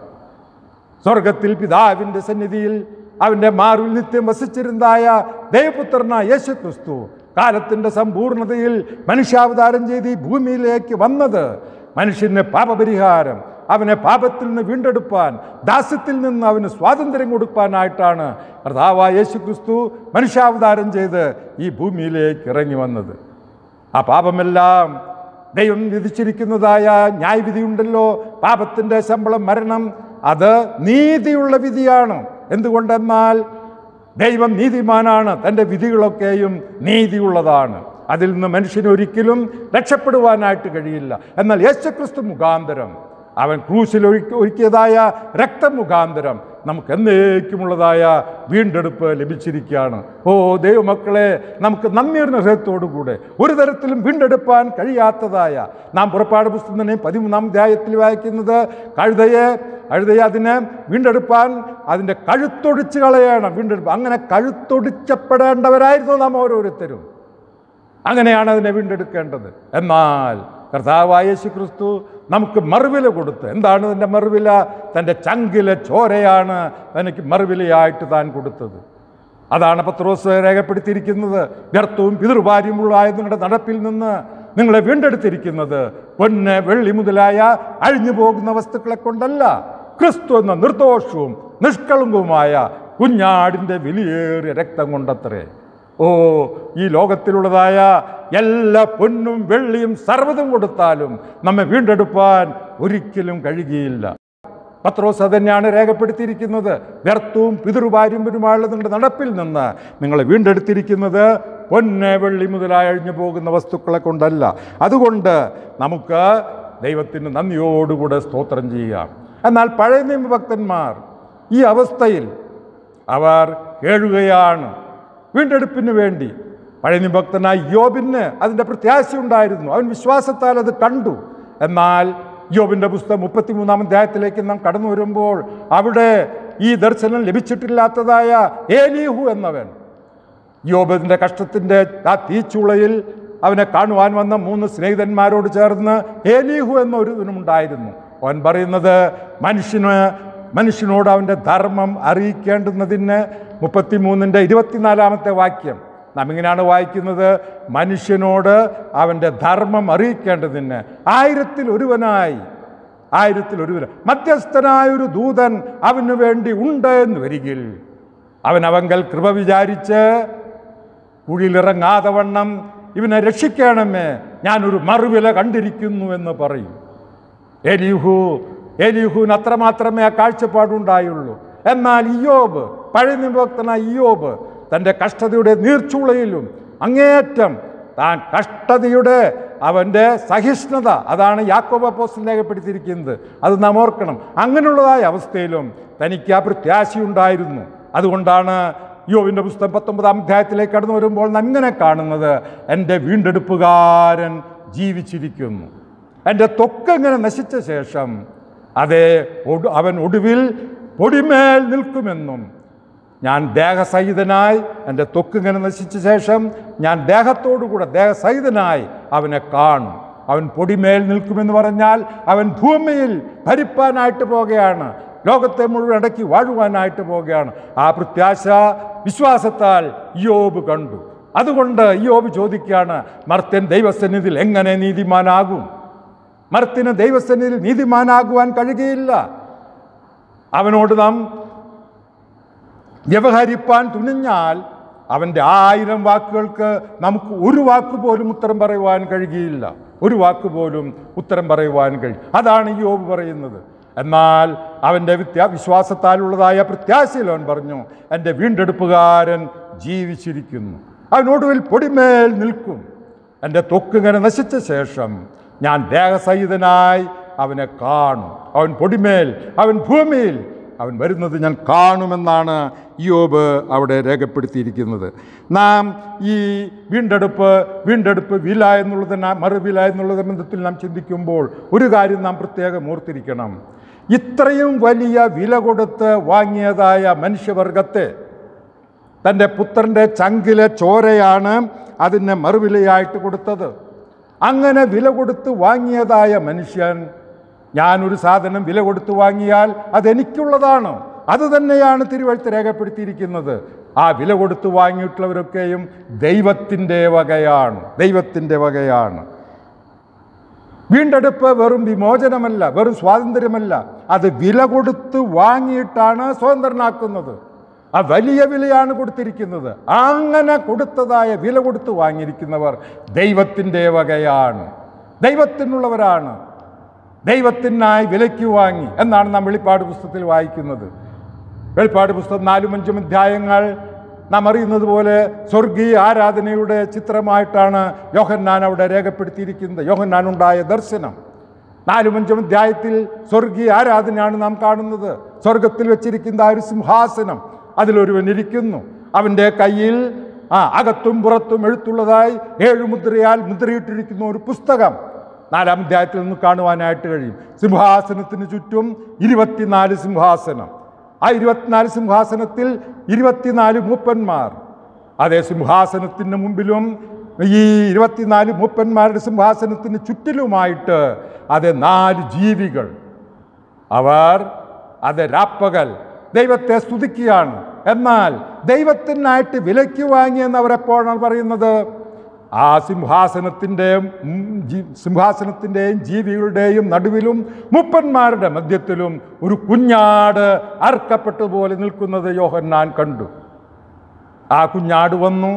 സ്വർഗത്തിൽ പിതാവിന്റെ സന്നിധിയിൽ അവന്റെ മാറിൽ നിത്യം വസിച്ചിരുന്നതായ ദൈവപുത്രനായ യേശു ക്രിസ്തു കാലത്തിന്റെ സമ്പൂർണതയിൽ മനുഷ്യാവതാരം ചെയ്ത് ഈ ഭൂമിയിലേക്ക് വന്നത്. മനുഷ്യന് പാപപരിഹാരം അവനെ പാപത്തിൽ നിന്ന് വീണ്ടെടുപ്പാൻ ദാസ്യത്തിൽ നിന്ന് അവന് സ്വാതന്ത്ര്യം കൊടുക്കാനായിട്ടാണ് കർത്താവായ യേശു ക്രിസ്തു മനുഷ്യാവതാരം ചെയ്ത് ഈ ഭൂമിയിലേക്ക് ഇറങ്ങി വന്നത്. ആ പാപമെല്ലാം ദൈവം വിധിച്ചിരിക്കുന്നതായ ന്യായവിധിയുണ്ടല്ലോ. പാപത്തിന്റെ ശമ്പളം മരണം അത് നീതിയുള്ള വിധിയാണ്. എന്തുകൊണ്ടെന്നാൽ ദൈവം നീതിമാനാണ് തന്റെ വിധികളൊക്കെയും നീതിയുള്ളതാണ്. അതിൽ നിന്ന് മനുഷ്യന് ഒരിക്കലും രക്ഷപ്പെടുവാനായിട്ട് കഴിയില്ല. എന്നാൽ യേശുക്രിസ്തു മുഖാന്തരം അവൻ ക്രൂശിൽ ഒരുക്കിയതായ രക്തം മുഖാന്തരം നമുക്ക് എന്നേക്കുമുള്ളതായ വീണ്ടെടുപ്പ് ലഭിച്ചിരിക്കുകയാണ്. ഓ ദൈവമക്കളെ നമുക്ക് നന്ദിയുടെ ഹൃദയത്തോടുകൂടെ ഒരു തരത്തിലും വീണ്ടെടുപ്പാൻ കഴിയാത്തതായ നാം പുറപ്പാട് പുസ്തകം തന്നെ പതിമൂന്നാം അധ്യായത്തിൽ വായിക്കുന്നത് കഴുതയെ കഴുതയെ അതിനെ വീണ്ടെടുപ്പാൻ അതിന്റെ കഴുത്തൊടിച്ച് കളയണം വീണ്ടെടുപ്പ്. അങ്ങനെ കഴുത്തൊടിച്ചപ്പെടേണ്ടവരായിരുന്നു നാം ഓരോരുത്തരും. അങ്ങനെയാണ് അതിനെ വീണ്ടെടുക്കേണ്ടത്. എന്നാൽ കർത്താവായ യേശു ക്രിസ്തു നമുക്ക് മറുവില കൊടുത്ത്. എന്താണ് ഇതിന്റെ മറുവില? തന്റെ ചങ്കിലെ ചോരയാണ് തനിക്ക് മറുവിലയായിട്ട് താൻ കൊടുത്തത്. അതാണ് പത്രോസ് രേഖപ്പെടുത്തിയിരിക്കുന്നത്. വ്യർത്ഥവും പിതൃഭാര്യമുള്ളതായ നിങ്ങളുടെ നടപ്പിൽ നിന്ന് നിങ്ങളെ വീണ്ടെടുത്തിരിക്കുന്നത്. പൊന്ന് വെള്ളി മുതലായ അഴിഞ്ഞു പോകുന്ന വസ്തുക്കളെ കൊണ്ടല്ല. ക്രിസ്തു എന്ന നിർദോഷവും നിഷ്കളങ്കവുമായ കുഞ്ഞാടിന്റെ വിലയേറിയ രക്തം കൊണ്ടത്രേ. ഓ ഈ ലോകത്തിലുള്ളതായ എല്ലാ പൊന്നും വെള്ളിയും സർവതും കൊടുത്താലും നമ്മെ വീണ്ടെടുപ്പാൻ ഒരിക്കലും കഴിയുകയില്ല. പത്രോസ് അതന്നെയാണ് തന്നെയാണ് രേഖപ്പെടുത്തിയിരിക്കുന്നത്. വ്യർത്ഥവും നിങ്ങളുടെ നടപ്പിൽ നിന്ന് നിങ്ങളെ വീണ്ടെടുത്തിരിക്കുന്നത് പൊന്നെ വെള്ളി മുതലായി അഴിഞ്ഞു പോകുന്ന വസ്തുക്കളെ കൊണ്ടല്ല. അതുകൊണ്ട് നമുക്ക് ദൈവത്തിന് നന്ദിയോടുകൂടെ സ്തോത്രം ചെയ്യാം. എന്നാൽ പഴയ നിയമഭക്തന്മാർ ഈ അവസ്ഥയിൽ അവർ കേഴുകയാണ്. വീണ്ടെടുപ്പിന് വേണ്ടി. പഴയ നിഭക്തനായ യോബിന് അതിന്റെ പ്രത്യാശയുണ്ടായിരുന്നു അവൻ വിശ്വാസത്താൽ അത് കണ്ടു. എന്നാൽ യോബിന്റെ പുസ്തകം മുപ്പത്തിമൂന്നാം അധ്യായത്തിലേക്ക് നാം കടന്നു വരുമ്പോൾ അവിടെ ഈ ദർശനം ലഭിച്ചിട്ടില്ലാത്തതായ ഏലീഹു എന്നവൻ. യോബിന്റെ കഷ്ടത്തിന്റെ ആ തീച്ചുളയിൽ അവനെ കാണുവാൻ വന്ന മൂന്ന് സ്നേഹിതന്മാരോട് ചേർന്ന് ഏലീഹു എന്ന ഒരു ഇതിനുമുണ്ടായിരുന്നു അവൻ പറയുന്നത് മനുഷ്യന് മനുഷ്യനോട് അവന്റെ ധർമ്മം അറിയിക്കേണ്ടുന്നതിന് മുപ്പത്തിമൂന്നിന്റെ ഇരുപത്തിനാലാമത്തെ വാക്യം. നാം ഇങ്ങനെയാണ് വായിക്കുന്നത്. മനുഷ്യനോട് അവന്റെ ധർമ്മം അറിയിക്കേണ്ടതിന് ആയിരത്തിൽ ഒരുവനായി ആയിരത്തിൽ ഒരുവൻ മധ്യസ്ഥനായ ഒരു ദൂതൻ അവന് വേണ്ടി ഉണ്ട് എന്ന് വരികിൽ. അവൻ അവങ്കൽ കൃപ വിചാരിച്ച് കുഴിയിലിറങ്ങാതെ വണ്ണം ഇവനെ രക്ഷിക്കണമേ. ഞാനൊരു മറുവില കണ്ടിരിക്കുന്നു എന്ന് പറയും. എലിഹു എലിഹുവിന് അത്രമാത്രമേ ആ കാഴ്ചപ്പാടുണ്ടായുള്ളൂ. എന്നാൽ ഇയോബ് പഴയ നിഭക്തനായ ഇയോബ് തന്റെ കഷ്ടതയുടെ നീർച്ചുളയിലും അങ്ങേയറ്റം താൻ കഷ്ടതയുടെ അവന്റെ സഹിഷ്ണുത അതാണ് യാക്കോബ പോസ്റ്റിൽ രേഖപ്പെടുത്തിയിരിക്കുന്നത് അത് നാം ഓർക്കണം. അങ്ങനെയുള്ളതായ അവസ്ഥയിലും തനിക്ക് ആ പ്രത്യാശയുണ്ടായിരുന്നു. അതുകൊണ്ടാണ് യോവിന്റെ പുസ്തകം പത്തൊമ്പതാം അധ്യായത്തിലേക്ക് കടന്നു വരുമ്പോൾ നാം ഇങ്ങനെ കാണുന്നത്. എന്റെ വീണ്ടെടുപ്പുകാരൻ ജീവിച്ചിരിക്കുന്നു. എന്റെ തൊക്കെങ്ങനെ നശിച്ച ശേഷം അതേ അവൻ ഒടുവിൽ പൊടിമേൽ നിൽക്കുമെന്നും ഞാൻ ദേഹസഹിതനായി എന്റെ തൊക്കിങ്ങനെ നശിച്ച ശേഷം ഞാൻ ദേഹത്തോടുകൂടെ ദേഹസഹിതനായി അവനെ കാണും. അവൻ പൊടിമേൽ നിൽക്കുമെന്ന് പറഞ്ഞാൽ അവൻ ഭൂമിയിൽ ഭരിപ്പാനായിട്ട് പോവുകയാണ്. ലോകത്തെ മുഴുവൻ അടക്കി വാഴുവാനായിട്ട് പോവുകയാണ്. ആ പ്രത്യാശ വിശ്വാസത്താൽ യോബ് കണ്ടു. അതുകൊണ്ട് യോബ് ചോദിക്കുകയാണ് മർത്യൻ ദൈവസന്നിധിയിൽ എങ്ങനെ നീതിമാനാകും? മർത്തിന് ദൈവസന്നിധിയിൽ നീതിമാനാകുവാൻ കഴിയുകയില്ല. അവനോട് നാം വ്യവഹരിപ്പാൻ തുനിഞ്ഞാൽ അവന്റെ ആയിരം വാക്കുകൾക്ക് നമുക്ക് ഒരു വാക്ക് പോലും ഉത്തരം പറയുവാൻ കഴിയുകയില്ല. ഒരു വാക്ക് പോലും ഉത്തരം പറയുവാൻ കഴിയും അതാണ് ഈ യോബ് പറയുന്നത്. എന്നാൽ അവന്റെ വിത്യാ വിശ്വാസത്താലുള്ളതായ പ്രത്യാശയിൽ അവൻ പറഞ്ഞു എന്റെ വീണ്ടെടുപ്പുകാരൻ ജീവിച്ചിരിക്കുന്നു. അവനോടുവിൽ പൊടിമേൽ നിൽക്കും. എന്റെ തൊക്കിങ്ങനെ നശിച്ച ശേഷം ഞാൻ ദേഹസഹിതനായി അവനെ കാണും. അവൻ പൊടിമേൽ അവൻ ഭൂമിയിൽ. അവൻ വരുന്നത് ഞാൻ കാണുമെന്നാണ് യോബ് അവിടെ രേഖപ്പെടുത്തിയിരിക്കുന്നത്. നാം ഈ വീണ്ടെടുപ്പ് വീണ്ടെടുപ്പ് വില എന്നുള്ളതിന് മറുവില എന്നുള്ള ബന്ധത്തിൽ നാം ചിന്തിക്കുമ്പോൾ ഒരു കാര്യം നാം പ്രത്യേകം ഓർത്തിരിക്കണം. ഇത്രയും വലിയ വില കൊടുത്ത് വാങ്ങിയതായ മനുഷ്യവർഗത്തെ തന്റെ പുത്രന്റെ ചങ്കിലെ ചോരയാണ് അതിന് മറുവിലയായിട്ട് കൊടുത്തത്. അങ്ങനെ വില കൊടുത്ത് വാങ്ങിയതായ മനുഷ്യൻ ഞാനൊരു സാധനം വില കൊടുത്ത് വാങ്ങിയാൽ അതെനിക്കുള്ളതാണ്. അത് തന്നെയാണ് തിരുവഴുത്ത് രേഖപ്പെടുത്തിയിരിക്കുന്നത്. ആ വില കൊടുത്ത് വാങ്ങിയിട്ടുള്ളവരൊക്കെയും ദൈവത്തിന്റെ വകയാണ്. ദൈവത്തിന്റെ വകയാണ്. വീണ്ടെടുപ്പ് വെറും വിമോചനമല്ല വെറും സ്വാതന്ത്ര്യമല്ല. അത് വില കൊടുത്ത് വാങ്ങിയിട്ടാണ് സ്വതന്ത്രനാക്കുന്നത്. ആ വലിയ വിലയാണ് കൊടുത്തിരിക്കുന്നത്. അങ്ങനെ കൊടുത്തതായ വില കൊടുത്ത് വാങ്ങിയിരിക്കുന്നവർ ദൈവത്തിന്റെ വകയാണ്. ദൈവത്തിനുള്ളവരാണ്. ദൈവത്തിനായി വിലയ്ക്ക് വാങ്ങി എന്നാണ് നാം വെളിപ്പാട് പുസ്തകത്തിൽ വായിക്കുന്നത്. വെളിപ്പാട് പുസ്തകം നാലും അഞ്ചും അധ്യായങ്ങൾ നാം അറിയുന്നത് പോലെ സ്വർഗീയ ആരാധനയുടെ ചിത്രമായിട്ടാണ് യോഹന്നാൻ അവിടെ രേഖപ്പെടുത്തിയിരിക്കുന്നത്. യോഹന്നാൻ ഉണ്ടായ ദർശനം. നാലും അഞ്ചും അധ്യായത്തിൽ സ്വർഗീയ ആരാധനയാണ് നാം കാണുന്നത്. സ്വർഗത്തിൽ വെച്ചിരിക്കുന്ന ആ ഒരു സിംഹാസനം. അതിലൊരുവൻ ഇരിക്കുന്നു. അവന്റെ കയ്യിൽ ആ അകത്തും പുറത്തും എഴുത്തുള്ളതായി ഏഴു മുദ്രയാൽ മുദ്രയിട്ടിരിക്കുന്ന ഒരു പുസ്തകം. നാലാം അധ്യായത്തിൽ നിന്ന് കാണുവാനായിട്ട് കഴിയും. സിംഹാസനത്തിന് ചുറ്റും ഇരുപത്തിനാല് സിംഹാസനം. ആ ഇരുപത്തിനാല് സിംഹാസനത്തിൽ ഇരുപത്തിനാല് മൂപ്പന്മാർ. അതേ സിംഹാസനത്തിന് മുമ്പിലും ഈ ഇരുപത്തിനാല് മൂപ്പന്മാരുടെ സിംഹാസനത്തിന് ചുറ്റിലുമായിട്ട് അത് നാല് ജീവികൾ. അവർ അത് രാപ്പകൽ ദൈവത്തെ സ്തുതിക്കുകയാണ്. എന്നാൽ ദൈവത്തിനായിട്ട് വിലയ്ക്ക് വാങ്ങിയെന്ന് അവരെപ്പോഴാണ് പറയുന്നത്? ആ സിംഹാസനത്തിന്റെയും സിംഹാസനത്തിന്റെയും ജീവികളുടെയും നടുവിലും മുപ്പന്മാരുടെ മധ്യത്തിലും ഒരു കുഞ്ഞാട് അർക്കപ്പെട്ടതുപോലെ നിൽക്കുന്നത് യോഹന്നാൻ കണ്ടു. ആ കുഞ്ഞാട് വന്നു.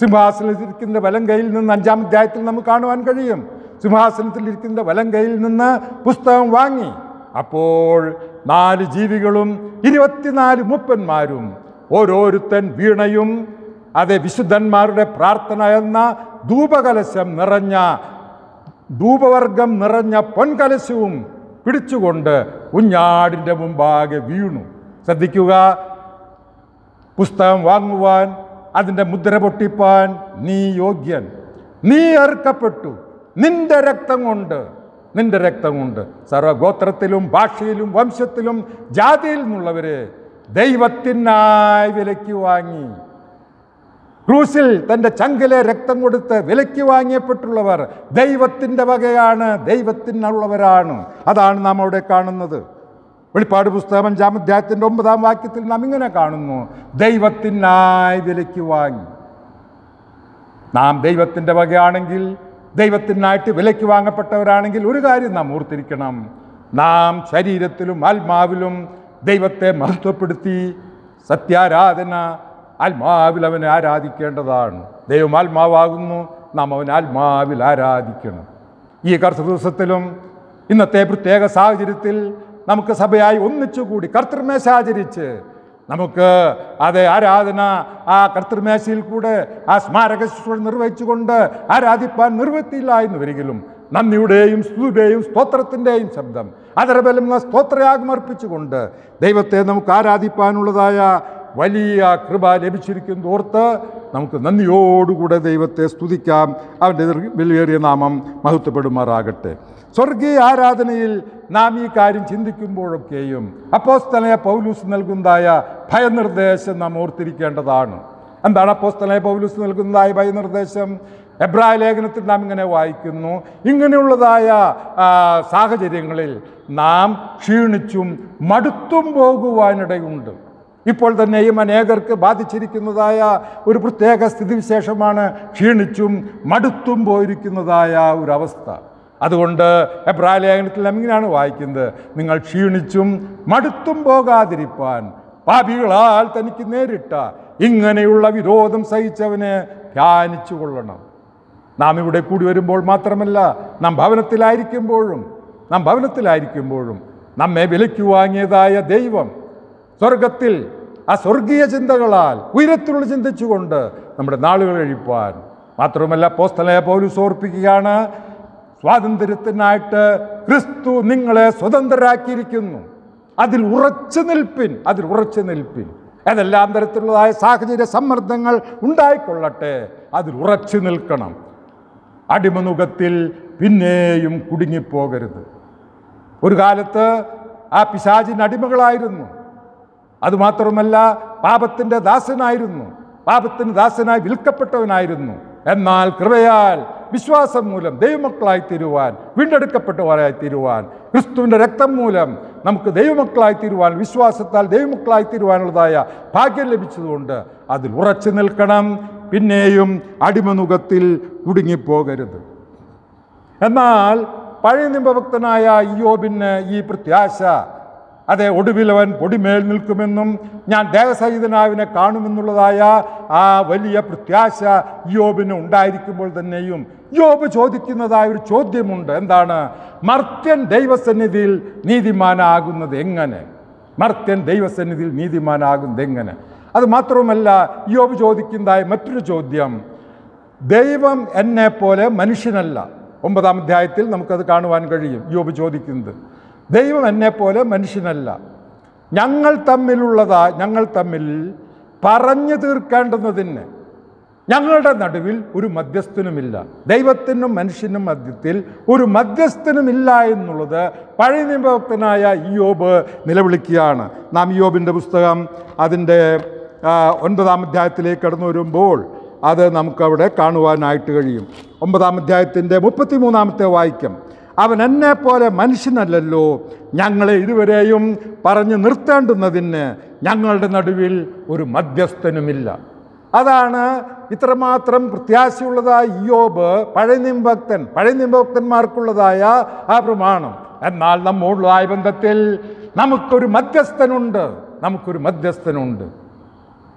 സിംഹാസനത്തിലിരിക്കുന്ന വലം കയ്യിൽ നിന്ന് അഞ്ചാം അധ്യായത്തിൽ നമുക്ക് കാണുവാൻ കഴിയും. സിംഹാസനത്തിലിരിക്കുന്ന വലം കയ്യിൽ നിന്ന് പുസ്തകം വാങ്ങി. അപ്പോൾ നാല് ജീവികളും ഇരുപത്തിനാല് മുപ്പന്മാരും. ഓരോരുത്തൻ വീണയും അതെ വിശുദ്ധന്മാരുടെ പ്രാർത്ഥന എന്ന ധൂപകലശം നിറഞ്ഞ ധൂപവർഗം നിറഞ്ഞ പൊൻകലശവും പിടിച്ചുകൊണ്ട് കുഞ്ഞാടിന്റെ മുമ്പാകെ വീണു. ശ്രദ്ധിക്കുക പുസ്തകം വാങ്ങുവാൻ അതിന്റെ മുദ്ര പൊട്ടിപ്പാൻ നീ യോഗ്യൻ. നീ അർക്കപ്പെട്ടു നിന്റെ രക്തം കൊണ്ട് നിന്റെ രക്തം കൊണ്ട് സർവഗോത്രത്തിലും ഭാഷയിലും വംശത്തിലും ജാതിയിൽ നിന്നുള്ളവരെ ദൈവത്തിനായി വിലയ്ക്ക് വാങ്ങി. ക്രൂസിൽ തന്റെ ചങ്കിലെ രക്തം കൊടുത്ത് വിലയ്ക്ക് വാങ്ങിയപ്പെട്ടുള്ളവർ ദൈവത്തിന്റെ വകയാണ് ദൈവത്തിനുള്ളവരാണ്. അതാണ് നാം അവിടെ കാണുന്നത്. വെളിപ്പാട് പുസ്തകം അഞ്ചാം അധ്യായത്തിന്റെ ഒമ്പതാം വാക്യത്തിൽ നാം ഇങ്ങനെ കാണുന്നു. ദൈവത്തിനായി വിലയ്ക്ക് വാങ്ങി. നാം ദൈവത്തിന്റെ വകയാണെങ്കിൽ ദൈവത്തിനായിട്ട് വിലയ്ക്ക് വാങ്ങപ്പെട്ടവരാണെങ്കിൽ ഒരു കാര്യം നാം ഓർത്തിരിക്കണം. നാം ശരീരത്തിലും ആത്മാവിലും ദൈവത്തെ മഹത്വപ്പെടുത്തി സത്യാരാധന ആത്മാവിൽ അവനെ ആരാധിക്കേണ്ടതാണ്. ദൈവം ആത്മാവാകുന്നു നാം അവൻ ആത്മാവിൽ ആരാധിക്കണം. ഈ കർത്തൃ ദിവസത്തിലും ഇന്നത്തെ പ്രത്യേക സാഹചര്യത്തിൽ നമുക്ക് സഭയായി ഒന്നിച്ചുകൂടി കർത്തൃമേശ ആചരിച്ച് നമുക്ക് അത് ആരാധന ആ കർത്തൃമേശയിൽ കൂടെ ആ സ്മാരക ശുശ്രൂഷ നിർവഹിച്ചുകൊണ്ട് ആരാധിപ്പാൻ നിർവൃത്തിയില്ല എന്ന് വരികിലും നന്ദിയുടെയും സ്തുതിയുടെയും സ്തോത്രത്തിന്റെയും ശബ്ദം അതരബലം സ്തോത്രയാഗം അർപ്പിച്ചുകൊണ്ട് ദൈവത്തെ നമുക്ക് ആരാധിപ്പാനുള്ളതായ വലിയ കൃപ ലഭിച്ചിരിക്കുന്നു ഓർത്ത് നമുക്ക് നന്ദിയോടുകൂടെ ദൈവത്തെ സ്തുതിക്കാം. അവന്റെ വിലയേറിയ നാമം മഹത്വപ്പെടുമാറാകട്ടെ. സ്വർഗീയ ആരാധനയിൽ നാം ഈ കാര്യം ചിന്തിക്കുമ്പോഴൊക്കെയും അപ്പോസ്തലയ പൗലൂസ് നൽകുന്നതായ ഭയനിർദ്ദേശം നാം ഓർത്തിരിക്കേണ്ടതാണ്. എന്താണ് അപ്പോസ്തലയ പൗലൂസ് നൽകുന്നതായ ഭയനിർദ്ദേശം? എബ്രായ ലേഖനത്തിൽ നാം ഇങ്ങനെ വായിക്കുന്നു ഇങ്ങനെയുള്ളതായ സാഹചര്യങ്ങളിൽ നാം ക്ഷീണിച്ചും മടുത്തും പോകുവാനിടയുണ്ട്. ഇപ്പോൾ തന്നെയും അനേകർക്ക് ബാധിച്ചിരിക്കുന്നതായ ഒരു പ്രത്യേക സ്ഥിതിവിശേഷമാണ് ക്ഷീണിച്ചും മടുത്തും പോയിരിക്കുന്നതായ ഒരു അവസ്ഥ അതുകൊണ്ട് എബ്രായ ലേഖനത്തിൽ നാം ഇങ്ങനെയാണ് വായിക്കുന്നത്? നിങ്ങൾ ക്ഷീണിച്ചും മടുത്തും പോകാതിരിപ്പാൻ പാപികളാൽ തനിക്ക് നേരിട്ട ഇങ്ങനെയുള്ള വിരോധം സഹിച്ചവനെ ധ്യാനിച്ചു കൊള്ളണം. നാം ഇവിടെ കൂടി വരുമ്പോൾ മാത്രമല്ല നാം ഭവനത്തിലായിരിക്കുമ്പോഴും നാം ഭവനത്തിലായിരിക്കുമ്പോഴും നമ്മെ വിലയ്ക്ക് വാങ്ങിയതായ ദൈവം സ്വർഗത്തിൽ ആ സ്വർഗീയ ചിന്തകളാൽ ഉയരത്തിലുള്ള ചിന്തിച്ചുകൊണ്ട് നമ്മുടെ നാളുകൾ കഴിപ്പാൻ മാത്രമല്ല പോസ്തലയ പൗലൂസ് ഓർപ്പിക്കുകയാണ് സ്വാതന്ത്ര്യത്തിനായിട്ട് ക്രിസ്തു നിങ്ങളെ സ്വതന്ത്രരാക്കിയിരിക്കുന്നു. അതിൽ ഉറച്ചു നിൽപ്പിൻ അതിൽ ഉറച്ചു നിൽപ്പിൻ. ഏതെല്ലാം തരത്തിലുള്ളതായ സാഹചര്യ സമ്മർദ്ദങ്ങൾ ഉണ്ടായിക്കൊള്ളട്ടെ അതിൽ ഉറച്ചു നിൽക്കണം. അടിമനുഖത്തിൽ പിന്നെയും കുടുങ്ങിപ്പോകരുത്. ഒരു കാലത്ത് ആ പിശാചിന് അടിമകളായിരുന്നു. അതുമാത്രമല്ല പാപത്തിന്റെ ദാസനായിരുന്നു. പാപത്തിന് ദാസനായി വിൽക്കപ്പെട്ടവനായിരുന്നു. എന്നാൽ കൃപയാൽ വിശ്വാസം മൂലം ദൈവമക്കളായി തീരുവാൻ വീണ്ടെടുക്കപ്പെട്ടവരായി തീരുവാൻ ക്രിസ്തുവിന്റെ രക്തം മൂലം നമുക്ക് ദൈവമക്കളായി തീരുവാൻ വിശ്വാസത്താൽ ദൈവമക്കളായി തീരുവാനുള്ളതായ ഭാഗ്യം ലഭിച്ചതുകൊണ്ട് അതിൽ ഉറച്ചു നിൽക്കണം. പിന്നെയും അടിമനുഖത്തിൽ കുടുങ്ങിപ്പോകരുത്. എന്നാൽ പഴയ നിമ്പഭക്തനായ ഇയോബിന് ഈ പ്രത്യാശ അതെ ഒടുവിലവൻ പൊടിമേൽ നിൽക്കുമെന്നും ഞാൻ ദേഹസഹിതനാവിനെ കാണുമെന്നുള്ളതായ ആ വലിയ പ്രത്യാശ യോബിന് ഉണ്ടായിരിക്കുമ്പോൾ തന്നെയും. യോബ് ചോദിക്കുന്നതായ ഒരു ചോദ്യമുണ്ട്. എന്താണ്? മർത്യൻ ദൈവസന്നിധിയിൽ നീതിമാനാകുന്നത് എങ്ങനെ? മർത്യൻ ദൈവസന്നിധിയിൽ നീതിമാനാകുന്നത് എങ്ങനെ? അത് മാത്രവുമല്ല യോബ് ചോദിക്കുന്നതായ മറ്റൊരു ചോദ്യം. ദൈവം എന്നെ പോലെ മനുഷ്യനല്ല. ഒമ്പതാം അധ്യായത്തിൽ നമുക്കത് കാണുവാൻ കഴിയും. യോബ് ചോദിക്കുന്നത് ദൈവം എന്നെ പോലെ മനുഷ്യനല്ല. ഞങ്ങൾ തമ്മിലുള്ളതാ ഞങ്ങൾ തമ്മിൽ പറഞ്ഞു തീർക്കേണ്ടുന്നതിന് ഞങ്ങളുടെ നടുവിൽ ഒരു മധ്യസ്ഥനുമില്ല. ദൈവത്തിനും മനുഷ്യനും മധ്യത്തിൽ ഒരു മധ്യസ്ഥനുമില്ല എന്നുള്ളത് പഴയ നിയമഭക്തനായ ഇയോബ് നിലവിളിക്കുകയാണ്. നാം ഇയോബിന്റെ പുസ്തകം അതിന്റെ ഒൻപതാം അധ്യായത്തിലേക്ക് കടന്നു വരുമ്പോൾ അത് നമുക്കവിടെ കാണുവാനായിട്ട് കഴിയും. ഒമ്പതാം അധ്യായത്തിന്റെ മുപ്പത്തി മൂന്നാമത്തെ വാക്യം. അവൻ എന്നെ പോലെ മനുഷ്യനല്ലല്ലോ. ഞങ്ങളെ ഇതുവരെയും പറഞ്ഞു നിർത്തേണ്ടുന്നതിന് ഞങ്ങളുടെ നടുവിൽ ഒരു മധ്യസ്ഥനുമില്ല. അതാണ് ഇത്രമാത്രം പ്രത്യാശയുള്ളതായ യോബ് പഴയ നിംഭക്തൻ പഴയ നിംഭക്തന്മാർക്കുള്ളതായ ആ പ്രമാണം. എന്നാൽ നമ്മോടുള്ളതായ ബന്ധത്തിൽ നമുക്കൊരു മധ്യസ്ഥനുണ്ട് നമുക്കൊരു മധ്യസ്ഥനുണ്ട്.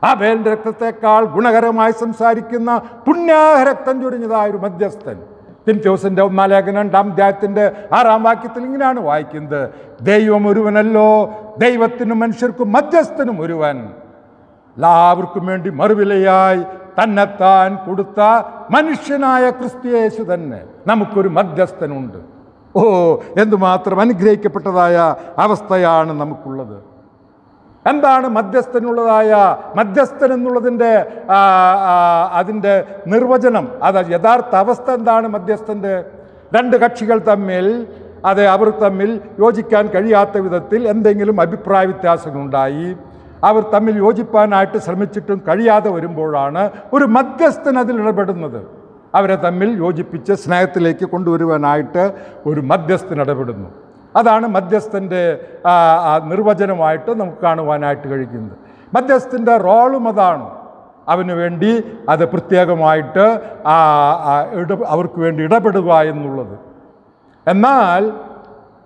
ആ വേൽ രക്തത്തെക്കാൾ ഗുണകരമായി സംസാരിക്കുന്ന പുണ്യാഹരക്തം ചൊരിഞ്ഞതായ ഒരു മധ്യസ്ഥൻ. തിൻത്യോസിന്റെ ഒന്നാം ലേഖനം രണ്ടാം അധ്യായത്തിന്റെ ആറാം വാക്യത്തിൽ ഇങ്ങനെയാണ് വായിക്കുന്നത്. ദൈവം ഒരുവനല്ലോ ദൈവത്തിനും മനുഷ്യർക്കും മധ്യസ്ഥനും ഒരുവൻ. എല്ലാവർക്കും വേണ്ടി മറുവിലയായി തന്നെത്താൻ കൊടുത്ത മനുഷ്യനായ ക്രിസ്തുയേശു തന്നെ നമുക്കൊരു മധ്യസ്ഥനുണ്ട്. ഓ എന്തുമാത്രം അനുഗ്രഹിക്കപ്പെട്ടതായ അവസ്ഥയാണ് നമുക്കുള്ളത്. എന്താണ് മധ്യസ്ഥനുള്ളതായ മധ്യസ്ഥൻ എന്നുള്ളതിന്റെ അതിന്റെ നിർവചനം? അത് യഥാർത്ഥ അവസ്ഥ എന്താണ് മധ്യസ്ഥന്റെ? രണ്ട് കക്ഷികൾ തമ്മിൽ അത് അവർ തമ്മിൽ യോജിക്കാൻ കഴിയാത്ത വിധത്തിൽ എന്തെങ്കിലും അഭിപ്രായ വ്യത്യാസങ്ങളുണ്ടായി. അവർ തമ്മിൽ യോജിപ്പാനായിട്ട് ശ്രമിച്ചിട്ടും കഴിയാതെ വരുമ്പോഴാണ് ഒരു മധ്യസ്ഥൻ അതിൽ ഇടപെടുന്നത്. അവരെ തമ്മിൽ യോജിപ്പിച്ച് സ്നേഹത്തിലേക്ക് കൊണ്ടുവരുവാനായിട്ട് ഒരു മധ്യസ്ഥൻ ഇടപെടുന്നു. അതാണ് മധ്യസ്ഥന്റെ നിർവചനമായിട്ട് നമുക്ക് കാണുവാനായിട്ട് കഴിക്കുന്നത് മധ്യസ്ഥന്റെ റോളും അതാണ്. അവന് വേണ്ടി അത് പ്രത്യേകമായിട്ട് അവർക്ക് വേണ്ടി ഇടപെടുക എന്നുള്ളത്. എന്നാൽ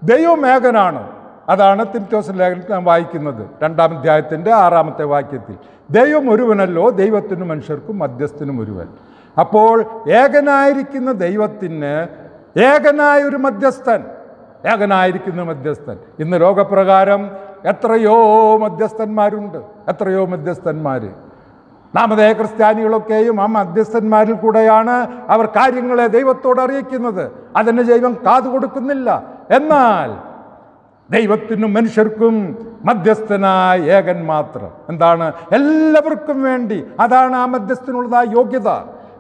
ദൈവമേഘനാണ് അതാണ് തിരുത്തോസൻ ലേഖനത്തിൽ ഞാൻ വായിക്കുന്നത്. രണ്ടാം അധ്യായത്തിന്റെ ആറാമത്തെ വാക്യത്തിൽ. ദൈവം ഒരുവനല്ലോ ദൈവത്തിനും മനുഷ്യർക്കും മധ്യസ്ഥനും ഒരുവൻ. അപ്പോൾ ഏകനായിരിക്കുന്ന ദൈവത്തിന് ഏകനായ ഒരു മധ്യസ്ഥൻ ഏകനായിരിക്കുന്ന മധ്യസ്ഥൻ. ഇന്ന് ലോകപ്രകാരം എത്രയോ മധ്യസ്ഥന്മാരുണ്ട്. എത്രയോ മധ്യസ്ഥന്മാർ നാമതേ ക്രിസ്ത്യാനികളൊക്കെയും ആ മധ്യസ്ഥന്മാരിൽ കൂടെയാണ് അവർ കാര്യങ്ങളെ ദൈവത്തോട് അറിയിക്കുന്നത്. അതിന് ദൈവം കാതു കൊടുക്കുന്നില്ല. എന്നാൽ ദൈവത്തിനും മനുഷ്യർക്കും മധ്യസ്ഥനായ ഏകൻ മാത്രം. എന്താണ്? എല്ലാവർക്കും വേണ്ടി. അതാണ് ആ മധ്യസ്ഥനുള്ളതായ യോഗ്യത.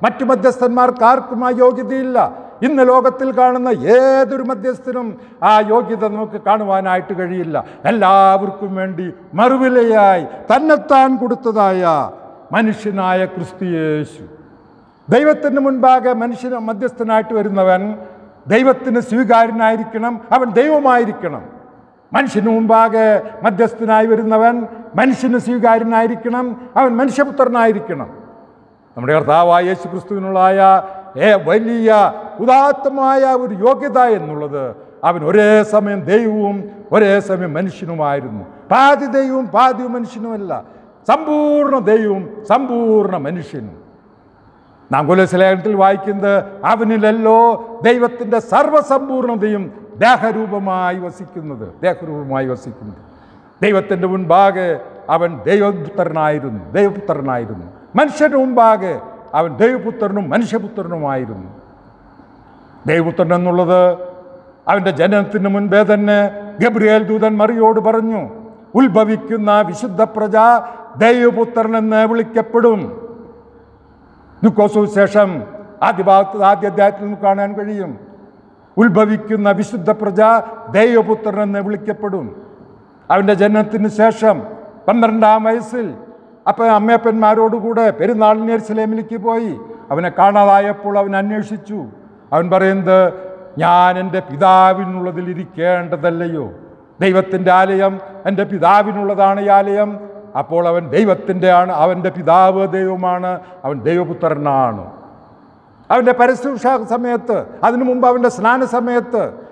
മറ്റു മധ്യസ്ഥന്മാർക്ക് ആർക്കും ആ യോഗ്യതയില്ല. ഇന്ന് ലോകത്തിൽ കാണുന്ന ഏതൊരു മധ്യസ്ഥനും ആ യോഗ്യത നമുക്ക് കാണുവാനായിട്ട് കഴിയില്ല. എല്ലാവർക്കും വേണ്ടി മറുവിലയായി തന്നെത്താൻ കൊടുത്തതായ മനുഷ്യനായ ക്രിസ്തുയേശു ദൈവത്തിന് മുൻപാകെ മനുഷ്യന് മധ്യസ്ഥനായിട്ട് വരുന്നവൻ ദൈവത്തിന് സ്വീകാര്യനായിരിക്കണം അവൻ ദൈവമായിരിക്കണം. മനുഷ്യന് മുമ്പാകെ മധ്യസ്ഥനായി വരുന്നവൻ മനുഷ്യന് സ്വീകാര്യനായിരിക്കണം അവൻ മനുഷ്യപുത്രനായിരിക്കണം. നമ്മുടെ കർത്താവായ യേശു ക്രിസ്തുവിനുള്ളായ ഏ വലിയ ഉദാത്തമായ ഒരു യോഗ്യത എന്നുള്ളത് അവൻ ഒരേ സമയം ദൈവവും ഒരേ സമയം മനുഷ്യനുമായിരുന്നു. പാതി ദൈവവും പാതി മനുഷ്യനുമല്ല. സമ്പൂർണ ദൈവവും സമ്പൂർണ മനുഷ്യനും. നാം കുലശലേഖനത്തിൽ വായിക്കുന്നത് അവനിലല്ലോ ദൈവത്തിന്റെ സർവസമ്പൂർണതയും ദേഹരൂപമായി വസിക്കുന്നത് ദേഹരൂപമായി വസിക്കുന്നത്. ദൈവത്തിന്റെ മുൻപാകെ അവൻ ദൈവപുത്രനായിരുന്നു ദൈവപുത്രനായിരുന്നു. മനുഷ്യന് മുമ്പാകെ അവൻ ദൈവപുത്രനും മനുഷ്യപുത്രനുമായിരുന്നു. ദൈവപുത്രൻ എന്നുള്ളത് അവന്റെ ജനനത്തിന് മുൻപേ തന്നെ ഗബ്രിയേൽ ദൂതൻ മറിയോട് പറഞ്ഞു ഉത്ഭവിക്കുന്ന വിശുദ്ധ പ്രജ ദൈവപുത്രൻ എന്ന് വിളിക്കപ്പെടും ശേഷം ആദ്യ ഭാഗത്ത് ആദ്യ അധ്യായത്തിൽ നിന്ന് കാണാൻ കഴിയും ഉത്ഭവിക്കുന്ന വിശുദ്ധ പ്രജ ദൈവപുത്രൻ എന്ന് വിളിക്കപ്പെടും. അവന്റെ ജനനത്തിന് ശേഷം പന്ത്രണ്ടാം വയസ്സിൽ അപ്പം അമ്മയപ്പന്മാരോടുകൂടെ പെരുന്നാളിന് എർസലേമിലേക്ക് പോയി. അവനെ കാണാതായപ്പോൾ അവൻ അന്വേഷിച്ചു അവൻ പറയുന്നത് ഞാൻ എന്റെ പിതാവിനുള്ളതിൽ ഇരിക്കേണ്ടതല്ലയോ? ദൈവത്തിന്റെ ആലയം എന്റെ പിതാവിനുള്ളതാണ് ഈ ആലയം. അപ്പോൾ അവൻ ദൈവത്തിന്റെ ആണ് അവന്റെ പിതാവ് ദൈവമാണ് അവൻ ദൈവപുത്രനാണ്. അവന്റെ പരസ്പുഷ സമയത്ത് അതിനു മുമ്പ് അവന്റെ സ്നാന സമയത്ത്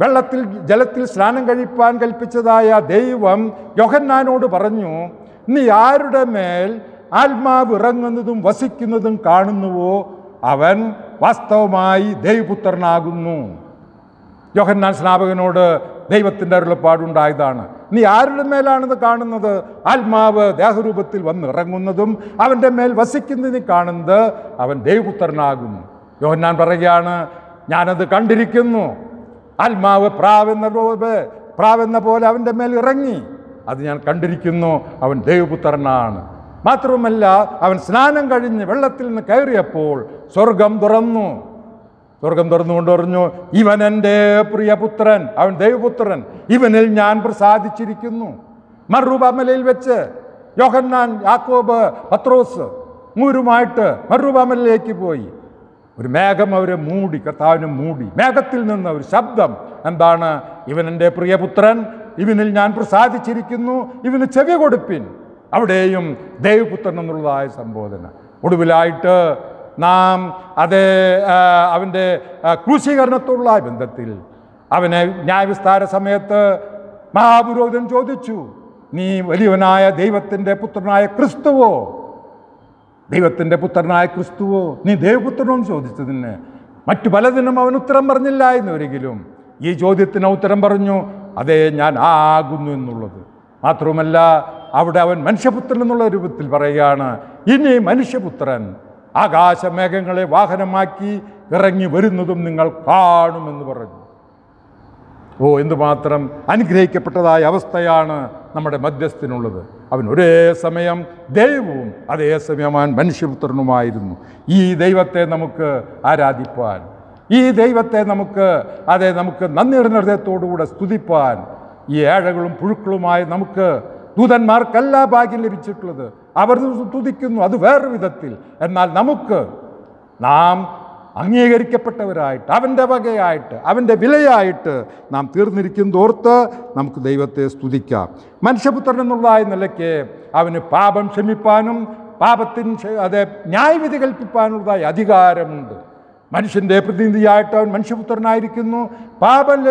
വെള്ളത്തിൽ ജലത്തിൽ സ്നാനം കഴിപ്പാൻ കൽപ്പിച്ചതായ ദൈവം യോഹന്നാനോട് പറഞ്ഞു നീ ആരുടെ മേൽ ആത്മാവ് ഇറങ്ങുന്നതും വസിക്കുന്നതും കാണുന്നുവോ? അവൻ വാസ്തവമായി ദൈവപുത്രനാകുന്നു. യോഹന്നാൻ സ്നാപകനോട് ദൈവത്തിന്റെ അരുളപ്പാടുണ്ടായതാണ്. നീ ആരുടെ മേലാണിത് കാണുന്നത്? ആത്മാവ് ദേഹരൂപത്തിൽ വന്നിറങ്ങുന്നതും അവന്റെ മേൽ വസിക്കുന്നതിന് കാണുന്നത് അവൻ ദൈവപുത്രനാകുന്നു യോഹന്നാൻ പറയുകയാണ് ഞാനത് കണ്ടിരിക്കുന്നു. ആത്മാവ് പ്രാവെന്ന പോലെ പ്രാവെന്ന പോലെ അവന്റെ മേൽ ഇറങ്ങി. അത് ഞാൻ കണ്ടിരിക്കുന്നു. അവൻ ദൈവപുത്രനാണ്. മാത്രവുമല്ല അവൻ സ്നാനം കഴിഞ്ഞ് വെള്ളത്തിൽ നിന്ന് കയറിയപ്പോൾ സ്വർഗം തുറന്നു. സ്വർഗം തുറന്നുകൊണ്ട് പറഞ്ഞു ഇവൻ എന്റെ പ്രിയപുത്രൻ അവൻ ദൈവപുത്രൻ ഇവനിൽ ഞാൻ പ്രസാദിച്ചിരിക്കുന്നു. മറുബാമലയിൽ വെച്ച് യോഹന്നാൻ യാക്കോബ് പത്രോസ് മൂരുമായിട്ട് മറുബാമലയിലേക്ക് പോയി. ഒരു മേഘം അവരെ മൂടി കർത്താവിനെ മൂടി. മേഘത്തിൽ നിന്ന് ഒരു ശബ്ദം എന്താണ്? ഇവൻ എന്റെ പ്രിയപുത്രൻ ഇവനിൽ ഞാൻ പ്രസാദിച്ചിരിക്കുന്നു ഇവന് ചെവി കൊടുപ്പിൻ. അവിടെയും ദൈവപുത്രൻ എന്നുള്ളതായ സംബോധന. ഒടുവിലായിട്ട് നാം അത് അവന്റെ ക്രൂശീകരണത്തോടുള്ള ബന്ധത്തിൽ അവനെ ന്യായവിസ്താര സമയത്ത് മഹാപുരോഹിതൻ ചോദിച്ചു നീ വലിയവനായ ദൈവത്തിന്റെ പുത്രനായ ക്രിസ്തുവോ? ദൈവത്തിന്റെ പുത്രനായ ക്രിസ്തുവോ നീ ദൈവപുത്രനോ ചോദിച്ചതിന് മറ്റു പലതിനും അവൻ ഉത്തരം പറഞ്ഞില്ല എന്നൊരിക്കലും ഈ ചോദ്യത്തിന് ഉത്തരം പറഞ്ഞു അതേ ഞാൻ ആകുന്നു എന്നുള്ളത്. മാത്രവുമല്ല അവിടെ അവൻ മനുഷ്യപുത്രൻ എന്നുള്ള രൂപത്തിൽ പറയുകയാണ് ഇനി മനുഷ്യപുത്രൻ ആകാശമേഘങ്ങളെ വാഹനമാക്കി ഇറങ്ങി വരുന്നതും നിങ്ങൾ കാണുമെന്ന് പറഞ്ഞു. ഓ എന്തുമാത്രം അനുഗ്രഹിക്കപ്പെട്ടതായ അവസ്ഥയാണ് നമ്മുടെ മധ്യസ്ഥനുള്ളത്. അവൻ ഒരേ സമയം ദൈവവും അതേ സമയം അവൻ മനുഷ്യപുത്രനുമായിരുന്നു. ഈ ദൈവത്തെ നമുക്ക് ആരാധിപ്പാൻ ഈ ദൈവത്തെ നമുക്ക് അതെ നമുക്ക് നന്ദി നിറഞ്ഞ ഹൃദയത്തോടുകൂടെ സ്തുതിപ്പാൻ ഈ ഏഴകളും പുഴുക്കളുമായി നമുക്ക് ദൂതന്മാർക്കല്ല ഭാഗ്യം ലഭിച്ചിട്ടുള്ളത്. അവർ തുതിക്കുന്നു. അത് വേറൊരു വിധത്തിൽ. എന്നാൽ നമുക്ക് നാം അംഗീകരിക്കപ്പെട്ടവരായിട്ട് അവന്റെ വകയായിട്ട് അവന്റെ വിലയായിട്ട് നാം തീർന്നിരിക്കുന്നതോർത്ത് നമുക്ക് ദൈവത്തെ സ്തുതിക്കാം. മനുഷ്യപുത്രൻ എന്നുള്ളതായ നിലയ്ക്ക് അവന് പാപം ക്ഷമിപ്പാനും പാപത്തിന് അതെ ന്യായവിധി കൽപ്പിപ്പാനുള്ളതായ അധികാരമുണ്ട്. മനുഷ്യന്റെ പ്രതിനിധിയായിട്ട് അവൻ മനുഷ്യപുത്രനായിരിക്കുന്നു. പാപം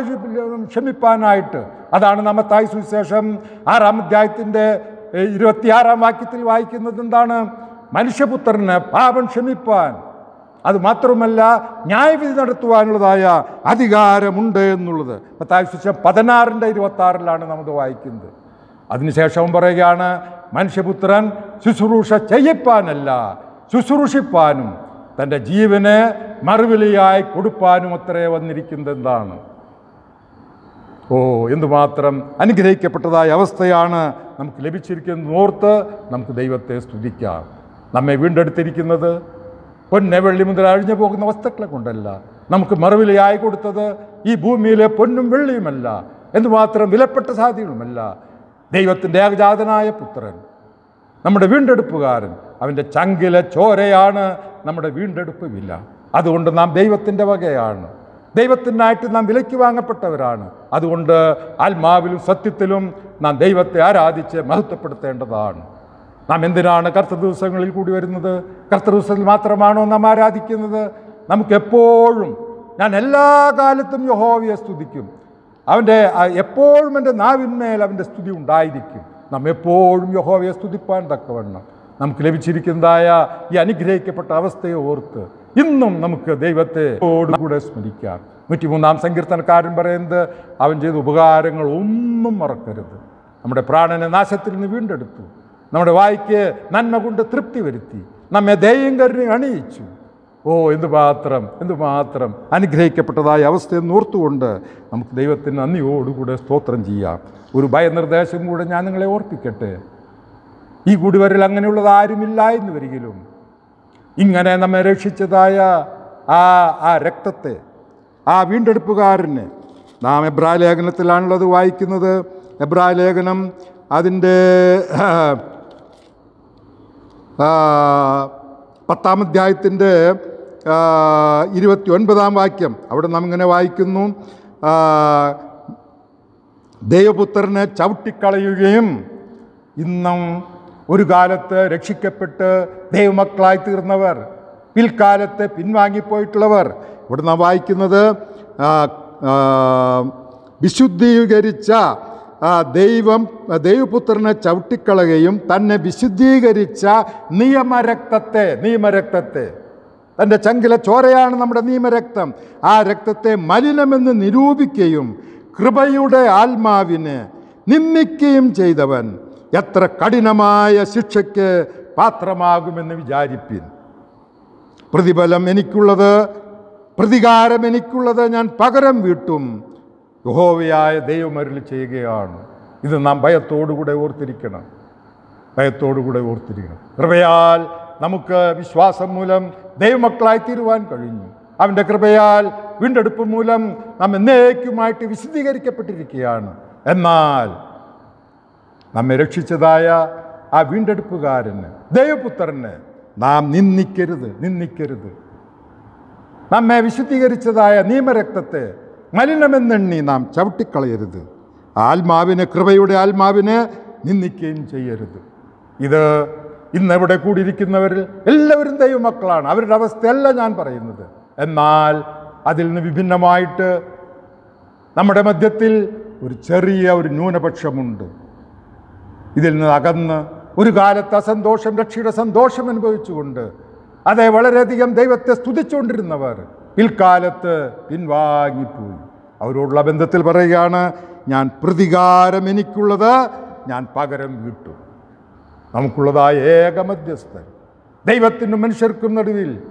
ക്ഷമിപ്പാനായിട്ട്. അതാണ് നമ്മത്തായി സുവിശേഷം ആറാം അധ്യായത്തിന്റെ ഇരുപത്തിയാറാം വാക്യത്തിൽ വായിക്കുന്നത് എന്താണ്? മനുഷ്യപുത്രന് പാപം ക്ഷമിപ്പാൻ. അത് മാത്രമല്ല ന്യായവിധി നടത്തുവാനുള്ളതായ അധികാരമുണ്ട് എന്നുള്ളത്. പത്തായ സുവിശേഷം പതിനാറിന്റെ ഇരുപത്തി ആറിലാണ് നമ്മൾ വായിക്കുന്നത്. അതിനുശേഷം പറയുകയാണ് മനുഷ്യപുത്രൻ ശുശ്രൂഷ ചെയ്യിപ്പാനല്ല ശുശ്രൂഷിപ്പാനും തന്റെ ജീവനെ മറുവിലയായി കൊടുപ്പാനും അത്രേ വന്നിരിക്കുന്നത് എന്താണ് ഓ എന്തുമാത്രം അനുഗ്രഹിക്കപ്പെട്ടതായ അവസ്ഥയാണ് നമുക്ക് ലഭിച്ചിരിക്കുന്നത് ഓർത്ത് നമുക്ക് ദൈവത്തെ സ്തുതിക്കാം. നമ്മെ വീണ്ടെടുത്തിരിക്കുന്നത് പൊന്നെ വെള്ളി മുതൽ അഴിഞ്ഞു പോകുന്ന വസ്തുക്കളെ കൊണ്ടല്ല. നമുക്ക് മറുവിലയായി കൊടുത്തത് ഈ ഭൂമിയിലെ പൊന്നും വെള്ളിയുമല്ല. എന്തുമാത്രം വിലപ്പെട്ട സാധ്യതകളുമല്ല. ദൈവത്തിന്റെ ഏകജാതനായ പുത്രൻ നമ്മുടെ വീണ്ടെടുപ്പുകാരൻ അവന്റെ ചങ്കിലെ ചോരയാണ് നമ്മുടെ വീണ്ടെടുപ്പുമില്ല. അതുകൊണ്ട് നാം ദൈവത്തിന്റെ വകയാണ്. ദൈവത്തിനായിട്ട് നാം വിലയ്ക്ക് വാങ്ങപ്പെട്ടവരാണ്. അതുകൊണ്ട് ആത്മാവിലും സത്യത്തിലും നാം ദൈവത്തെ ആരാധിച്ച് മഹത്വപ്പെടുത്തേണ്ടതാണ്. നാം എന്തിനാണ് കർത്തൃ ദിവസങ്ങളിൽ കൂടി വരുന്നത്? കർത്തൃ ദിവസത്തിൽ മാത്രമാണോ നാം ആരാധിക്കുന്നത്? നമുക്കെപ്പോഴും ഞാൻ എല്ലാ കാലത്തും യഹോവയെ സ്തുതിക്കും. അവന്റെ എപ്പോഴും എന്റെ നാവിന്മേൽ അവന്റെ സ്തുതി ഉണ്ടായിരിക്കും. നാം എപ്പോഴും യഹോവയെ സ്തുതിപ്പാൻ തക്കവണ്ണം. നമുക്ക് ലഭിച്ചിരിക്കുന്നതായ ഈ അനുഗ്രഹിക്കപ്പെട്ട അവസ്ഥയെ ഓർത്ത് ഇന്നും നമുക്ക് ദൈവത്തെ കൂടെ സ്മരിക്കാം. നൂറ്റിമൂന്നാം സങ്കീർത്തനക്കാരൻ പറയുന്നത് അവൻ ചെയ്ത ഉപകാരങ്ങൾ ഒന്നും മറക്കരുത്. നമ്മുടെ പ്രാണനെ നാശത്തിൽ നിന്ന് വീണ്ടെടുത്തു. നമ്മുടെ വായിക്ക് നന്മ കൊണ്ട് തൃപ്തി വരുത്തി. നമ്മെ ദൈവം കരുണി അണിയിച്ചു. ഓ എന്തുമാത്രം എന്തുമാത്രം അനുഗ്രഹിക്കപ്പെട്ടതായ അവസ്ഥയെ ഓർത്തുകൊണ്ട് നമുക്ക് ദൈവത്തിന് നന്ദിയോടുകൂടെ സ്തോത്രം ചെയ്യാം. ഒരു ഭയനിർദ്ദേശം കൂടെ ഞാൻ നിങ്ങളെ ഓർപ്പിക്കട്ടെ. ഈ കൂടിവരിൽ അങ്ങനെയുള്ളത് ആരുമില്ല എന്ന് വരികിലും ഇങ്ങനെ നമ്മെ രക്ഷിച്ചതായ ആ ആ രക്തത്തെ ആ വീണ്ടെടുപ്പുകാരന് നാം എബ്രാ ലേഖനത്തിലാണുള്ളത് വായിക്കുന്നത്. എബ്രാ ലേഖനം അതിന്റെ പത്താം അധ്യായത്തിന്റെ ഇരുപത്തി ഒൻപതാം വാക്യം. അവിടെ നാം ഇങ്ങനെ വായിക്കുന്നു. ദൈവപുത്രനെ ചവിട്ടിക്കളയുകയും ഇന്നും ഒരു കാലത്ത് രക്ഷിക്കപ്പെട്ട് ദൈവമക്കളായി തീർന്നവർ പിൽക്കാലത്ത് പിൻവാങ്ങിപ്പോയിട്ടുള്ളവർ. ഇവിടെ നാം വായിക്കുന്നത് വിശുദ്ധീകരിച്ച ദൈവം ദൈവപുത്രനെ ചവിട്ടിക്കളയുകയും തന്നെ വിശുദ്ധീകരിച്ച നിയമരക്തത്തെ നിയമരക്തത്തെ. തന്റെ ചങ്കിലെ ചോരയാണ് നമ്മുടെ നിയമരക്തം. ആ രക്തത്തെ മലിനമെന്ന് നിരൂപിക്കുകയും കൃപയുടെ ആത്മാവിനെ നിന്ദിക്കുകയും ചെയ്തവൻ എത്ര കഠിനമായ ശിക്ഷയ്ക്ക് പാത്രമാകുമെന്ന് വിചാരിപ്പിൻ. പ്രതിഫലം എനിക്കുള്ളത് പ്രതികാരം എനിക്കുള്ളത് ഞാൻ പകരം വീട്ടും. യഹോവയായ ദൈവമരുളി ചെയ്യുകയാണ്. ഇത് നാം ഭയത്തോടുകൂടെ ഓർത്തിരിക്കണം. ഭയത്തോടുകൂടെ ഓർത്തിരിക്കണം. കൃപയാൽ നമുക്ക് വിശ്വാസം മൂലം ദൈവമക്കളായി തീരുവാൻ കഴിഞ്ഞു. അവന്റെ കൃപയാൽ വീണ്ടെടുപ്പ് മൂലം നാം എന്നേക്കുമായിട്ട് വിശദീകരിക്കപ്പെട്ടിരിക്കുകയാണ് എന്നാൽ നമ്മെ രക്ഷിച്ചതായ ആ വീണ്ടെടുപ്പുകാരന് ദൈവപുത്രന് നാം നിന്ദിക്കരുത് നിന്ദിക്കരുത്. നമ്മെ വിശുദ്ധീകരിച്ചതായ നിയമരക്തത്തെ മലിനമെന്നെണ്ണി നാം ചവിട്ടിക്കളയരുത്. ആത്മാവിനെ കൃപയുടെ ആത്മാവിനെ നിന്ദിക്കുകയും ചെയ്യരുത്. ഇത് ഇന്ന് ഇവിടെ കൂടിയിരിക്കുന്നവരിൽ എല്ലാവരും ദൈവമക്കളാണ്. അവരുടെ അവസ്ഥയല്ല ഞാൻ പറയുന്നത്. എന്നാൽ അതിൽ നിന്ന് വിഭിന്നമായിട്ട് നമ്മുടെ മധ്യത്തിൽ ഒരു ചെറിയ ഒരു ന്യൂനപക്ഷമുണ്ട്. ഇതിൽ നിന്ന് അകന്ന് ഒരു കാലത്ത് അസന്തോഷം രക്ഷയുടെ സന്തോഷം അനുഭവിച്ചുകൊണ്ട് അതെ വളരെയധികം ദൈവത്തെ സ്തുതിച്ചുകൊണ്ടിരുന്നവർ പിൽക്കാലത്ത് പിൻവാങ്ങിപ്പോയി. അവരോടുള്ള ബന്ധത്തിൽ പറയുകയാണ് ഞാൻ പ്രതികാരം എനിക്കുള്ളത് ഞാൻ പകരം വിട്ടു. നമുക്കുള്ളതായ ഏക മധ്യസ്ഥൻ. ദൈവത്തിനും മനുഷ്യർക്കും നടുവിൽ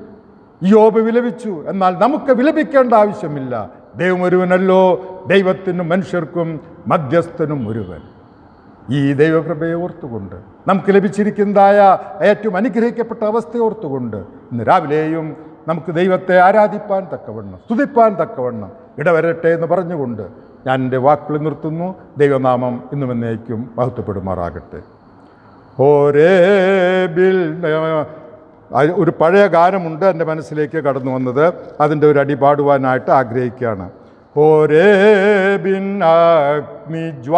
യോബ് വിലപിച്ചു. എന്നാൽ നമുക്ക് വിലപിക്കേണ്ട ആവശ്യമില്ല. ദൈവം ഒരുവനല്ലോ. ദൈവത്തിനും മനുഷ്യർക്കും മധ്യസ്ഥനും ഒരുവൻ. ഈ ദൈവകൃപയെ ഓർത്തുകൊണ്ട് നമുക്ക് ലഭിച്ചിരിക്കുന്നതായ ഏറ്റവും അനുഗ്രഹിക്കപ്പെട്ട അവസ്ഥയെ ഓർത്തുകൊണ്ട് ഇന്ന് രാവിലെയും നമുക്ക് ദൈവത്തെ ആരാധിപ്പാൻ തക്കവണ്ണം സ്തുതിപ്പാൻ തക്കവണ്ണം ഇടവരട്ടെ എന്ന് പറഞ്ഞുകൊണ്ട് ഞാൻ എന്റെ വാക്കുകൾ നിർത്തുന്നു. ദൈവനാമം ഇന്നും എന്നേക്കും മഹത്വപ്പെടുമാറാകട്ടെ. ഓരേ ബിൽ ഒരു പഴയ ഗാനമുണ്ട് എന്റെ മനസ്സിലേക്ക് കടന്നു വന്നത്. അതിന്റെ ഒരു അടി പാടുവാനായിട്ട് ആഗ്രഹിക്കുകയാണ്. ഓരേബിൻ അഗ്നിജ്വാലയിൽ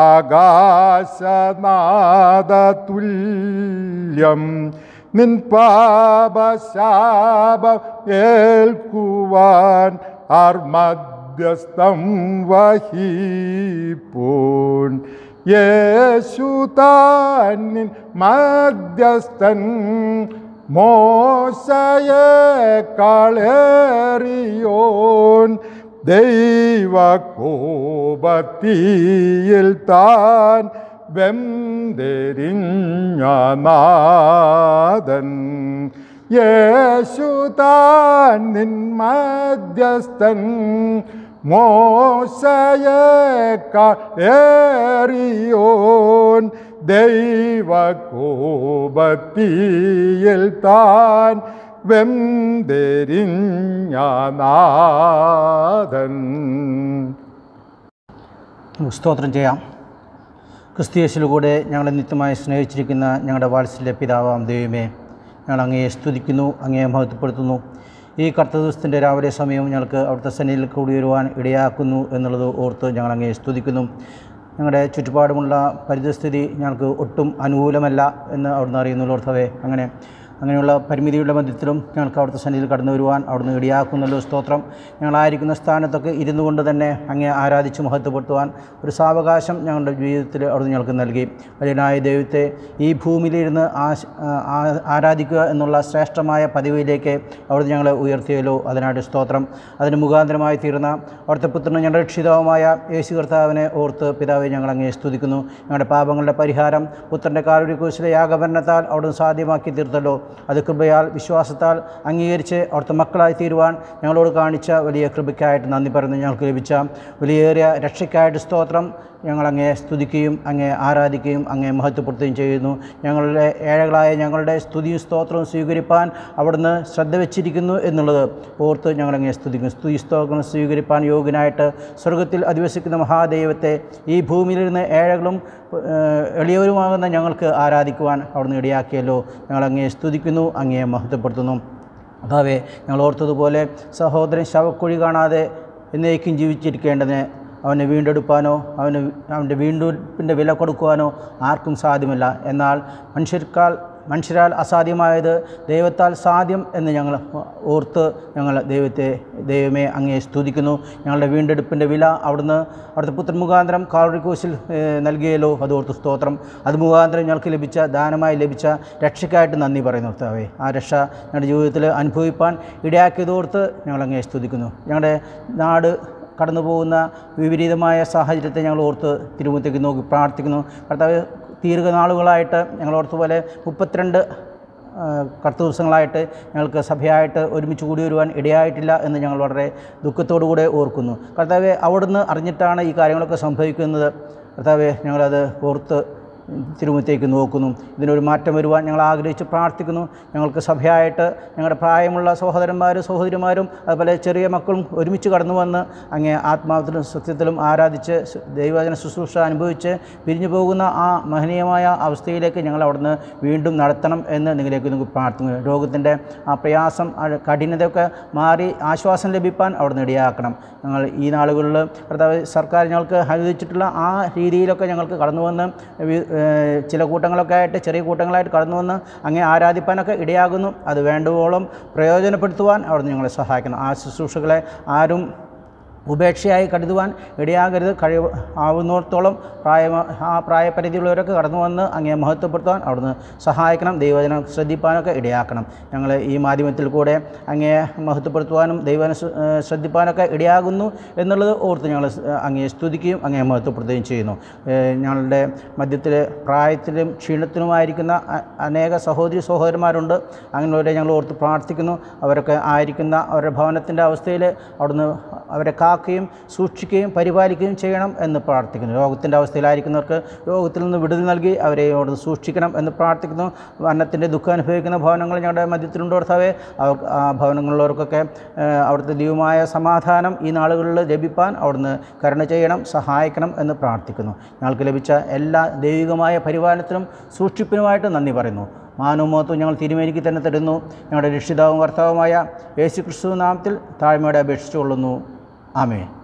ആകാശനാദ തുല്യം നിൻ പാപശാപം ഏൽക്കുവാൻ ആർ മധ്യസ്ഥം യേശുതാൻ നിൻ മധ്യസ്ഥൻ മോശയെ കളേറിയോൻ ദൈവകോപത്തിയിൽ താൻ വെന്തെരിഞ്ഞനാഥൻ. യേശുതാൻ നിൻ മധ്യസ്ഥൻ മോശയെ ദൈവകോപത്തിയിൽ താൻ വെന്തെരിഞ്ഞനാഥൻ. സ്തോത്രം ചെയ്യാം. ക്രിസ്തീയസിലൂടെ ഞങ്ങളെ നിത്യമായി സ്നേഹിച്ചിരിക്കുന്ന ഞങ്ങളുടെ വാത്സല്യ പിതാവാം ദൈവമേ ഞങ്ങൾ അങ്ങയെ സ്തുതിക്കുന്നു അങ്ങയെ മഹത്വപ്പെടുത്തുന്നു. ഈ കർത്ത ദിവസത്തിന്റെ രാവിലെ സമയവും ഞങ്ങൾക്ക് അവിടുത്തെ സന്നിധിയിൽ കൂടി വരുവാൻ ഇടയാക്കുന്നു എന്നുള്ളത് ഓർത്ത് ഞങ്ങൾ അങ്ങയെ സ്തുതിക്കുന്നു. ഞങ്ങളുടെ ചുറ്റുപാടുമുള്ള പരിതസ്ഥിതി ഞങ്ങൾക്ക് ഒട്ടും അനുകൂലമല്ല എന്ന് അവിടുന്ന് അറിയുന്നു ഓർത്തവേ. അങ്ങനെ അങ്ങനെയുള്ള പരിമിതിയുടെ മധ്യത്തിലും ഞങ്ങൾക്ക് അവിടുത്തെ സന്നിധിയിൽ കടന്നു വരുവാൻ അവിടുന്ന് ഇടിയാക്കുന്നല്ലോ സ്തോത്രം. ഞങ്ങളായിരിക്കുന്ന സ്ഥാനത്തൊക്കെ ഇരുന്നു കൊണ്ട് തന്നെ അങ്ങേ ആരാധിച്ച് മഹത്വപ്പെടുത്തുവാൻ ഒരു സാവകാശം ഞങ്ങളുടെ ജീവിതത്തിൽ അവിടുന്ന് ഞങ്ങൾക്ക് നൽകി. വലിയനായ ദൈവത്തെ ഈ ഭൂമിയിലിരുന്ന് ആരാധിക്കുക എന്നുള്ള ശ്രേഷ്ഠമായ പദവിയിലേക്ക് അവിടുന്ന് ഞങ്ങളെ ഉയർത്തിയല്ലോ അതിനായിട്ട് സ്തോത്രം. അതിന് മുഖാന്തരമായി തീർന്ന അവിടുത്തെ പുത്രനും ഞങ്ങളുടെ രക്ഷിതാവുമായ യേശു കർത്താവിനെ ഓർത്ത് പിതാവെ ഞങ്ങൾ സ്തുതിക്കുന്നു. ഞങ്ങളുടെ പാപങ്ങളുടെ പരിഹാരം പുത്രന്റെ കാരുണ്യക്കൂശിലെ യാഗഭരണത്താൽ അവിടുന്ന് സാധ്യമാക്കി തീർത്തല്ലോ. അത് കൃപയാൽ വിശ്വാസത്താൽ അംഗീകരിച്ച് അവിടുത്തെ മക്കളായി തീരുവാൻ ഞങ്ങളോട് കാണിച്ച വലിയ കൃപയ്ക്കായിട്ട് നന്ദി പറയുന്നു ഞങ്ങൾക്ക് ലഭിച്ച വലിയേറിയ രക്ഷയ്ക്കായിട്ട് സ്തോത്രം. ഞങ്ങൾ അങ്ങേ സ്തുതിക്കുകയും അങ്ങേ ആരാധിക്കുകയും അങ്ങേ മഹത്വപ്പെടുത്തുകയും ചെയ്യുന്നു. ഞങ്ങളുടെ ഏഴകളായ ഞങ്ങളുടെ സ്തുതിയും സ്തോത്രവും സ്വീകരിപ്പാൻ അവിടുന്ന് ശ്രദ്ധ വെച്ചിരിക്കുന്നു എന്നുള്ളത് ഓർത്ത് ഞങ്ങളങ്ങേ സ്തുതിക്കും. സ്തുതി സ്തോത്രം സ്വീകരിപ്പാൻ യോഗ്യനായിട്ട് സ്വർഗത്തിൽ അധിവസിക്കുന്ന മഹാദൈവത്തെ ഈ ഭൂമിയിലിരുന്ന് ഏഴകളും എളിയവരുമാകുന്ന ഞങ്ങൾക്ക് ആരാധിക്കുവാൻ അവിടുന്ന് ഇടയാക്കിയല്ലോ. ഞങ്ങളങ്ങേ സ്തുതിക്കുന്നു അങ്ങേ മഹത്വപ്പെടുത്തുന്നു. അതാവേ ഞങ്ങൾ ഓർത്തതുപോലെ സഹോദരൻ ശവക്കുഴി കാണാതെ എന്നേക്കും ജീവിച്ചിരിക്കേണ്ടതിന് അവനെ വീണ്ടെടുപ്പാനോ അവന് അവന്റെ വീണ്ടെടുപ്പിന്റെ വില കൊടുക്കുവാനോ ആർക്കും സാധ്യമല്ല. എന്നാൽ മനുഷ്യർക്കാൾ മനുഷ്യരാൽ അസാധ്യമായത് ദൈവത്താൽ സാധ്യം എന്ന് ഞങ്ങൾ ഓർത്ത് ഞങ്ങൾ ദൈവത്തെ ദൈവമേ അങ്ങേ സ്തുതിക്കുന്നു. ഞങ്ങളുടെ വീണ്ടെടുപ്പിന്റെ വില അവിടുന്ന് അവിടുത്തെ പുത്രൻ മുഖാന്തരം കാവറിക്കോസിൽ നൽകിയല്ലോ. അത് ഓർത്ത് സ്തോത്രം. അത് മുഖാന്തരം ഞങ്ങൾക്ക് ലഭിച്ച ദാനമായി ലഭിച്ച രക്ഷയ്ക്കായിട്ട് നന്ദി പറയുന്നു കർത്താവേ. ആ രക്ഷ ഞങ്ങളുടെ ജീവിതത്തിൽ അനുഭവിപ്പാൻ ഇടയാക്കിയതോർത്ത് ഞങ്ങളങ്ങേ സ്തുതിക്കുന്നു. ഞങ്ങളുടെ നാട് കടന്നു പോകുന്ന വിപരീതമായ സാഹചര്യത്തെ ഞങ്ങൾ ഓർത്ത് തിരുമുഖത്തേക്ക് നോക്കി പ്രാർത്ഥിക്കുന്നു. കർത്താവ് ദീർഘനാളുകളായിട്ട് ഞങ്ങൾ ഓർത്ത പോലെ മുപ്പത്തിരണ്ട് കറുത്ത ദിവസങ്ങളായിട്ട് ഞങ്ങൾക്ക് സഭയായിട്ട് ഒരുമിച്ച് കൂടി വരുവാൻ ഇടയായിട്ടില്ല എന്ന് ഞങ്ങൾ വളരെ ദുഃഖത്തോടു കൂടെ ഓർക്കുന്നു. കർത്താവെ അവിടുന്ന് അറിഞ്ഞിട്ടാണ് ഈ കാര്യങ്ങളൊക്കെ സംഭവിക്കുന്നത്. കർത്താവെ ഞങ്ങളത് ഓർത്ത് തിരുമുഖത്തേക്ക് നോക്കുന്നു. ഇതിനൊരു മാറ്റം വരുവാൻ ഞങ്ങൾ ആഗ്രഹിച്ച് പ്രാർത്ഥിക്കുന്നു. ഞങ്ങൾക്ക് സഭയായിട്ട് ഞങ്ങളുടെ പ്രായമുള്ള സഹോദരന്മാരും സഹോദരിമാരും അതുപോലെ ചെറിയ മക്കളും ഒരുമിച്ച് കടന്നു വന്ന് അങ്ങേ ആത്മാവത്തിലും സത്യത്തിലും ആരാധിച്ച് ദൈവജന ശുശ്രൂഷ അനുഭവിച്ച് പിരിഞ്ഞു പോകുന്ന ആ മഹനീയമായ അവസ്ഥയിലേക്ക് ഞങ്ങൾ അവിടുന്ന് വീണ്ടും നടത്തണം എന്ന് നിങ്ങളിലേക്ക് നിങ്ങൾക്ക് പ്രാർത്ഥിക്കുന്നു. രോഗത്തിന്റെ ആ പ്രയാസം കഠിനതയൊക്കെ മാറി ആശ്വാസം ലഭിക്കാൻ അവിടുന്ന് ഇടയാക്കണം. ഞങ്ങൾ ഈ നാളുകളിൽ സർക്കാർ ഞങ്ങൾക്ക് അനുവദിച്ചിട്ടുള്ള ആ രീതിയിലൊക്കെ ഞങ്ങൾക്ക് കടന്നു വന്ന് ചില കൂട്ടങ്ങളൊക്കെ ആയിട്ട് ചെറിയ കൂട്ടങ്ങളായിട്ട് കടന്നു വന്ന് അങ്ങേ ആരാധിപ്പാനൊക്കെ ഇടയാകുന്നു. അത് വേണ്ടുവോളം പ്രയോജനപ്പെടുത്തുവാൻ അവിടുന്ന് ഞങ്ങളെ സഹായിക്കണം. ആ ശുശ്രൂഷകളെ ആരും ഉപേക്ഷയായി കരുതുവാൻ ഇടയാകരുത്. കഴിവ് ആവുന്നിടത്തോളം പ്രായ ആ പ്രായപരിധിയുള്ളവരൊക്കെ കടന്നു വന്ന് അങ്ങേ മഹത്വപ്പെടുത്താൻ അവിടുന്ന് സഹായിക്കണം. ദൈവജനം ശ്രദ്ധിപ്പാനൊക്കെ ഇടയാക്കണം. ഞങ്ങൾ ഈ മാധ്യമത്തിൽ കൂടെ അങ്ങേ മഹത്വപ്പെടുത്തുവാനും ദൈവജനം ശ്ര- ശ്രദ്ധിപ്പാനൊക്കെ ഇടയാകുന്നു എന്നുള്ളത് ഓർത്ത് ഞങ്ങൾ അങ്ങേ സ്തുതിക്കുകയും അങ്ങേ മഹത്വപ്പെടുത്തുകയും ചെയ്യുന്നു. ഞങ്ങളുടെ മധ്യത്തിൽ പ്രായത്തിലും ക്ഷീണത്തിലുമായിരിക്കുന്ന അനേക സഹോദരി സഹോദരന്മാരുണ്ട്. അങ്ങനെയുള്ളവരെ ഞങ്ങൾ ഓർത്ത് പ്രാർത്ഥിക്കുന്നു. അവരൊക്കെ ആയിരിക്കുന്ന അവരുടെ ഭവനത്തിന്റെ അവസ്ഥയിൽ അവിടുന്ന് അവരെ കാക്കുകയും സൂക്ഷിക്കുകയും പരിപാലിക്കുകയും ചെയ്യണം എന്ന് പ്രാർത്ഥിക്കുന്നു. രോഗത്തിന്റെ അവസ്ഥയിലായിരിക്കുന്നവർക്ക് രോഗത്തിൽ നിന്ന് വിടുതൽ നൽകി അവരെ അവിടുന്ന് സൂക്ഷിക്കണം എന്ന് പ്രാർത്ഥിക്കുന്നു. അന്നത്തിന്റെ ദുഃഖം അനുഭവിക്കുന്ന ഭവനങ്ങൾ ഞങ്ങളുടെ മധ്യത്തിലുണ്ട് കർത്താവേ. അവർ ആ ഭവനങ്ങളിലുള്ളവർക്കൊക്കെ അവിടുത്തെ ദൈവമായ സമാധാനം ഈ നാളുകളിൽ ലഭിപ്പാൻ അവിടുന്ന് കരുണ ചെയ്യണം സഹായിക്കണം എന്ന് പ്രാർത്ഥിക്കുന്നു. ഞങ്ങൾക്ക് ലഭിച്ച എല്ലാ ദൈവികമായ പരിപാലനത്തിനും സൂക്ഷിപ്പിനുമായിട്ട് നന്ദി പറയുന്നു. മാനവമഹത്വം ഞങ്ങൾ തിരുമേനിക്ക് തന്നെ തരുന്നു. ഞങ്ങളുടെ രക്ഷിതാവും കർത്താവുമായ യേശു ക്രിസ്തു നാമത്തിൽ താഴ്മയോടെ അപേക്ഷിച്ചുകൊള്ളുന്നു. Amén.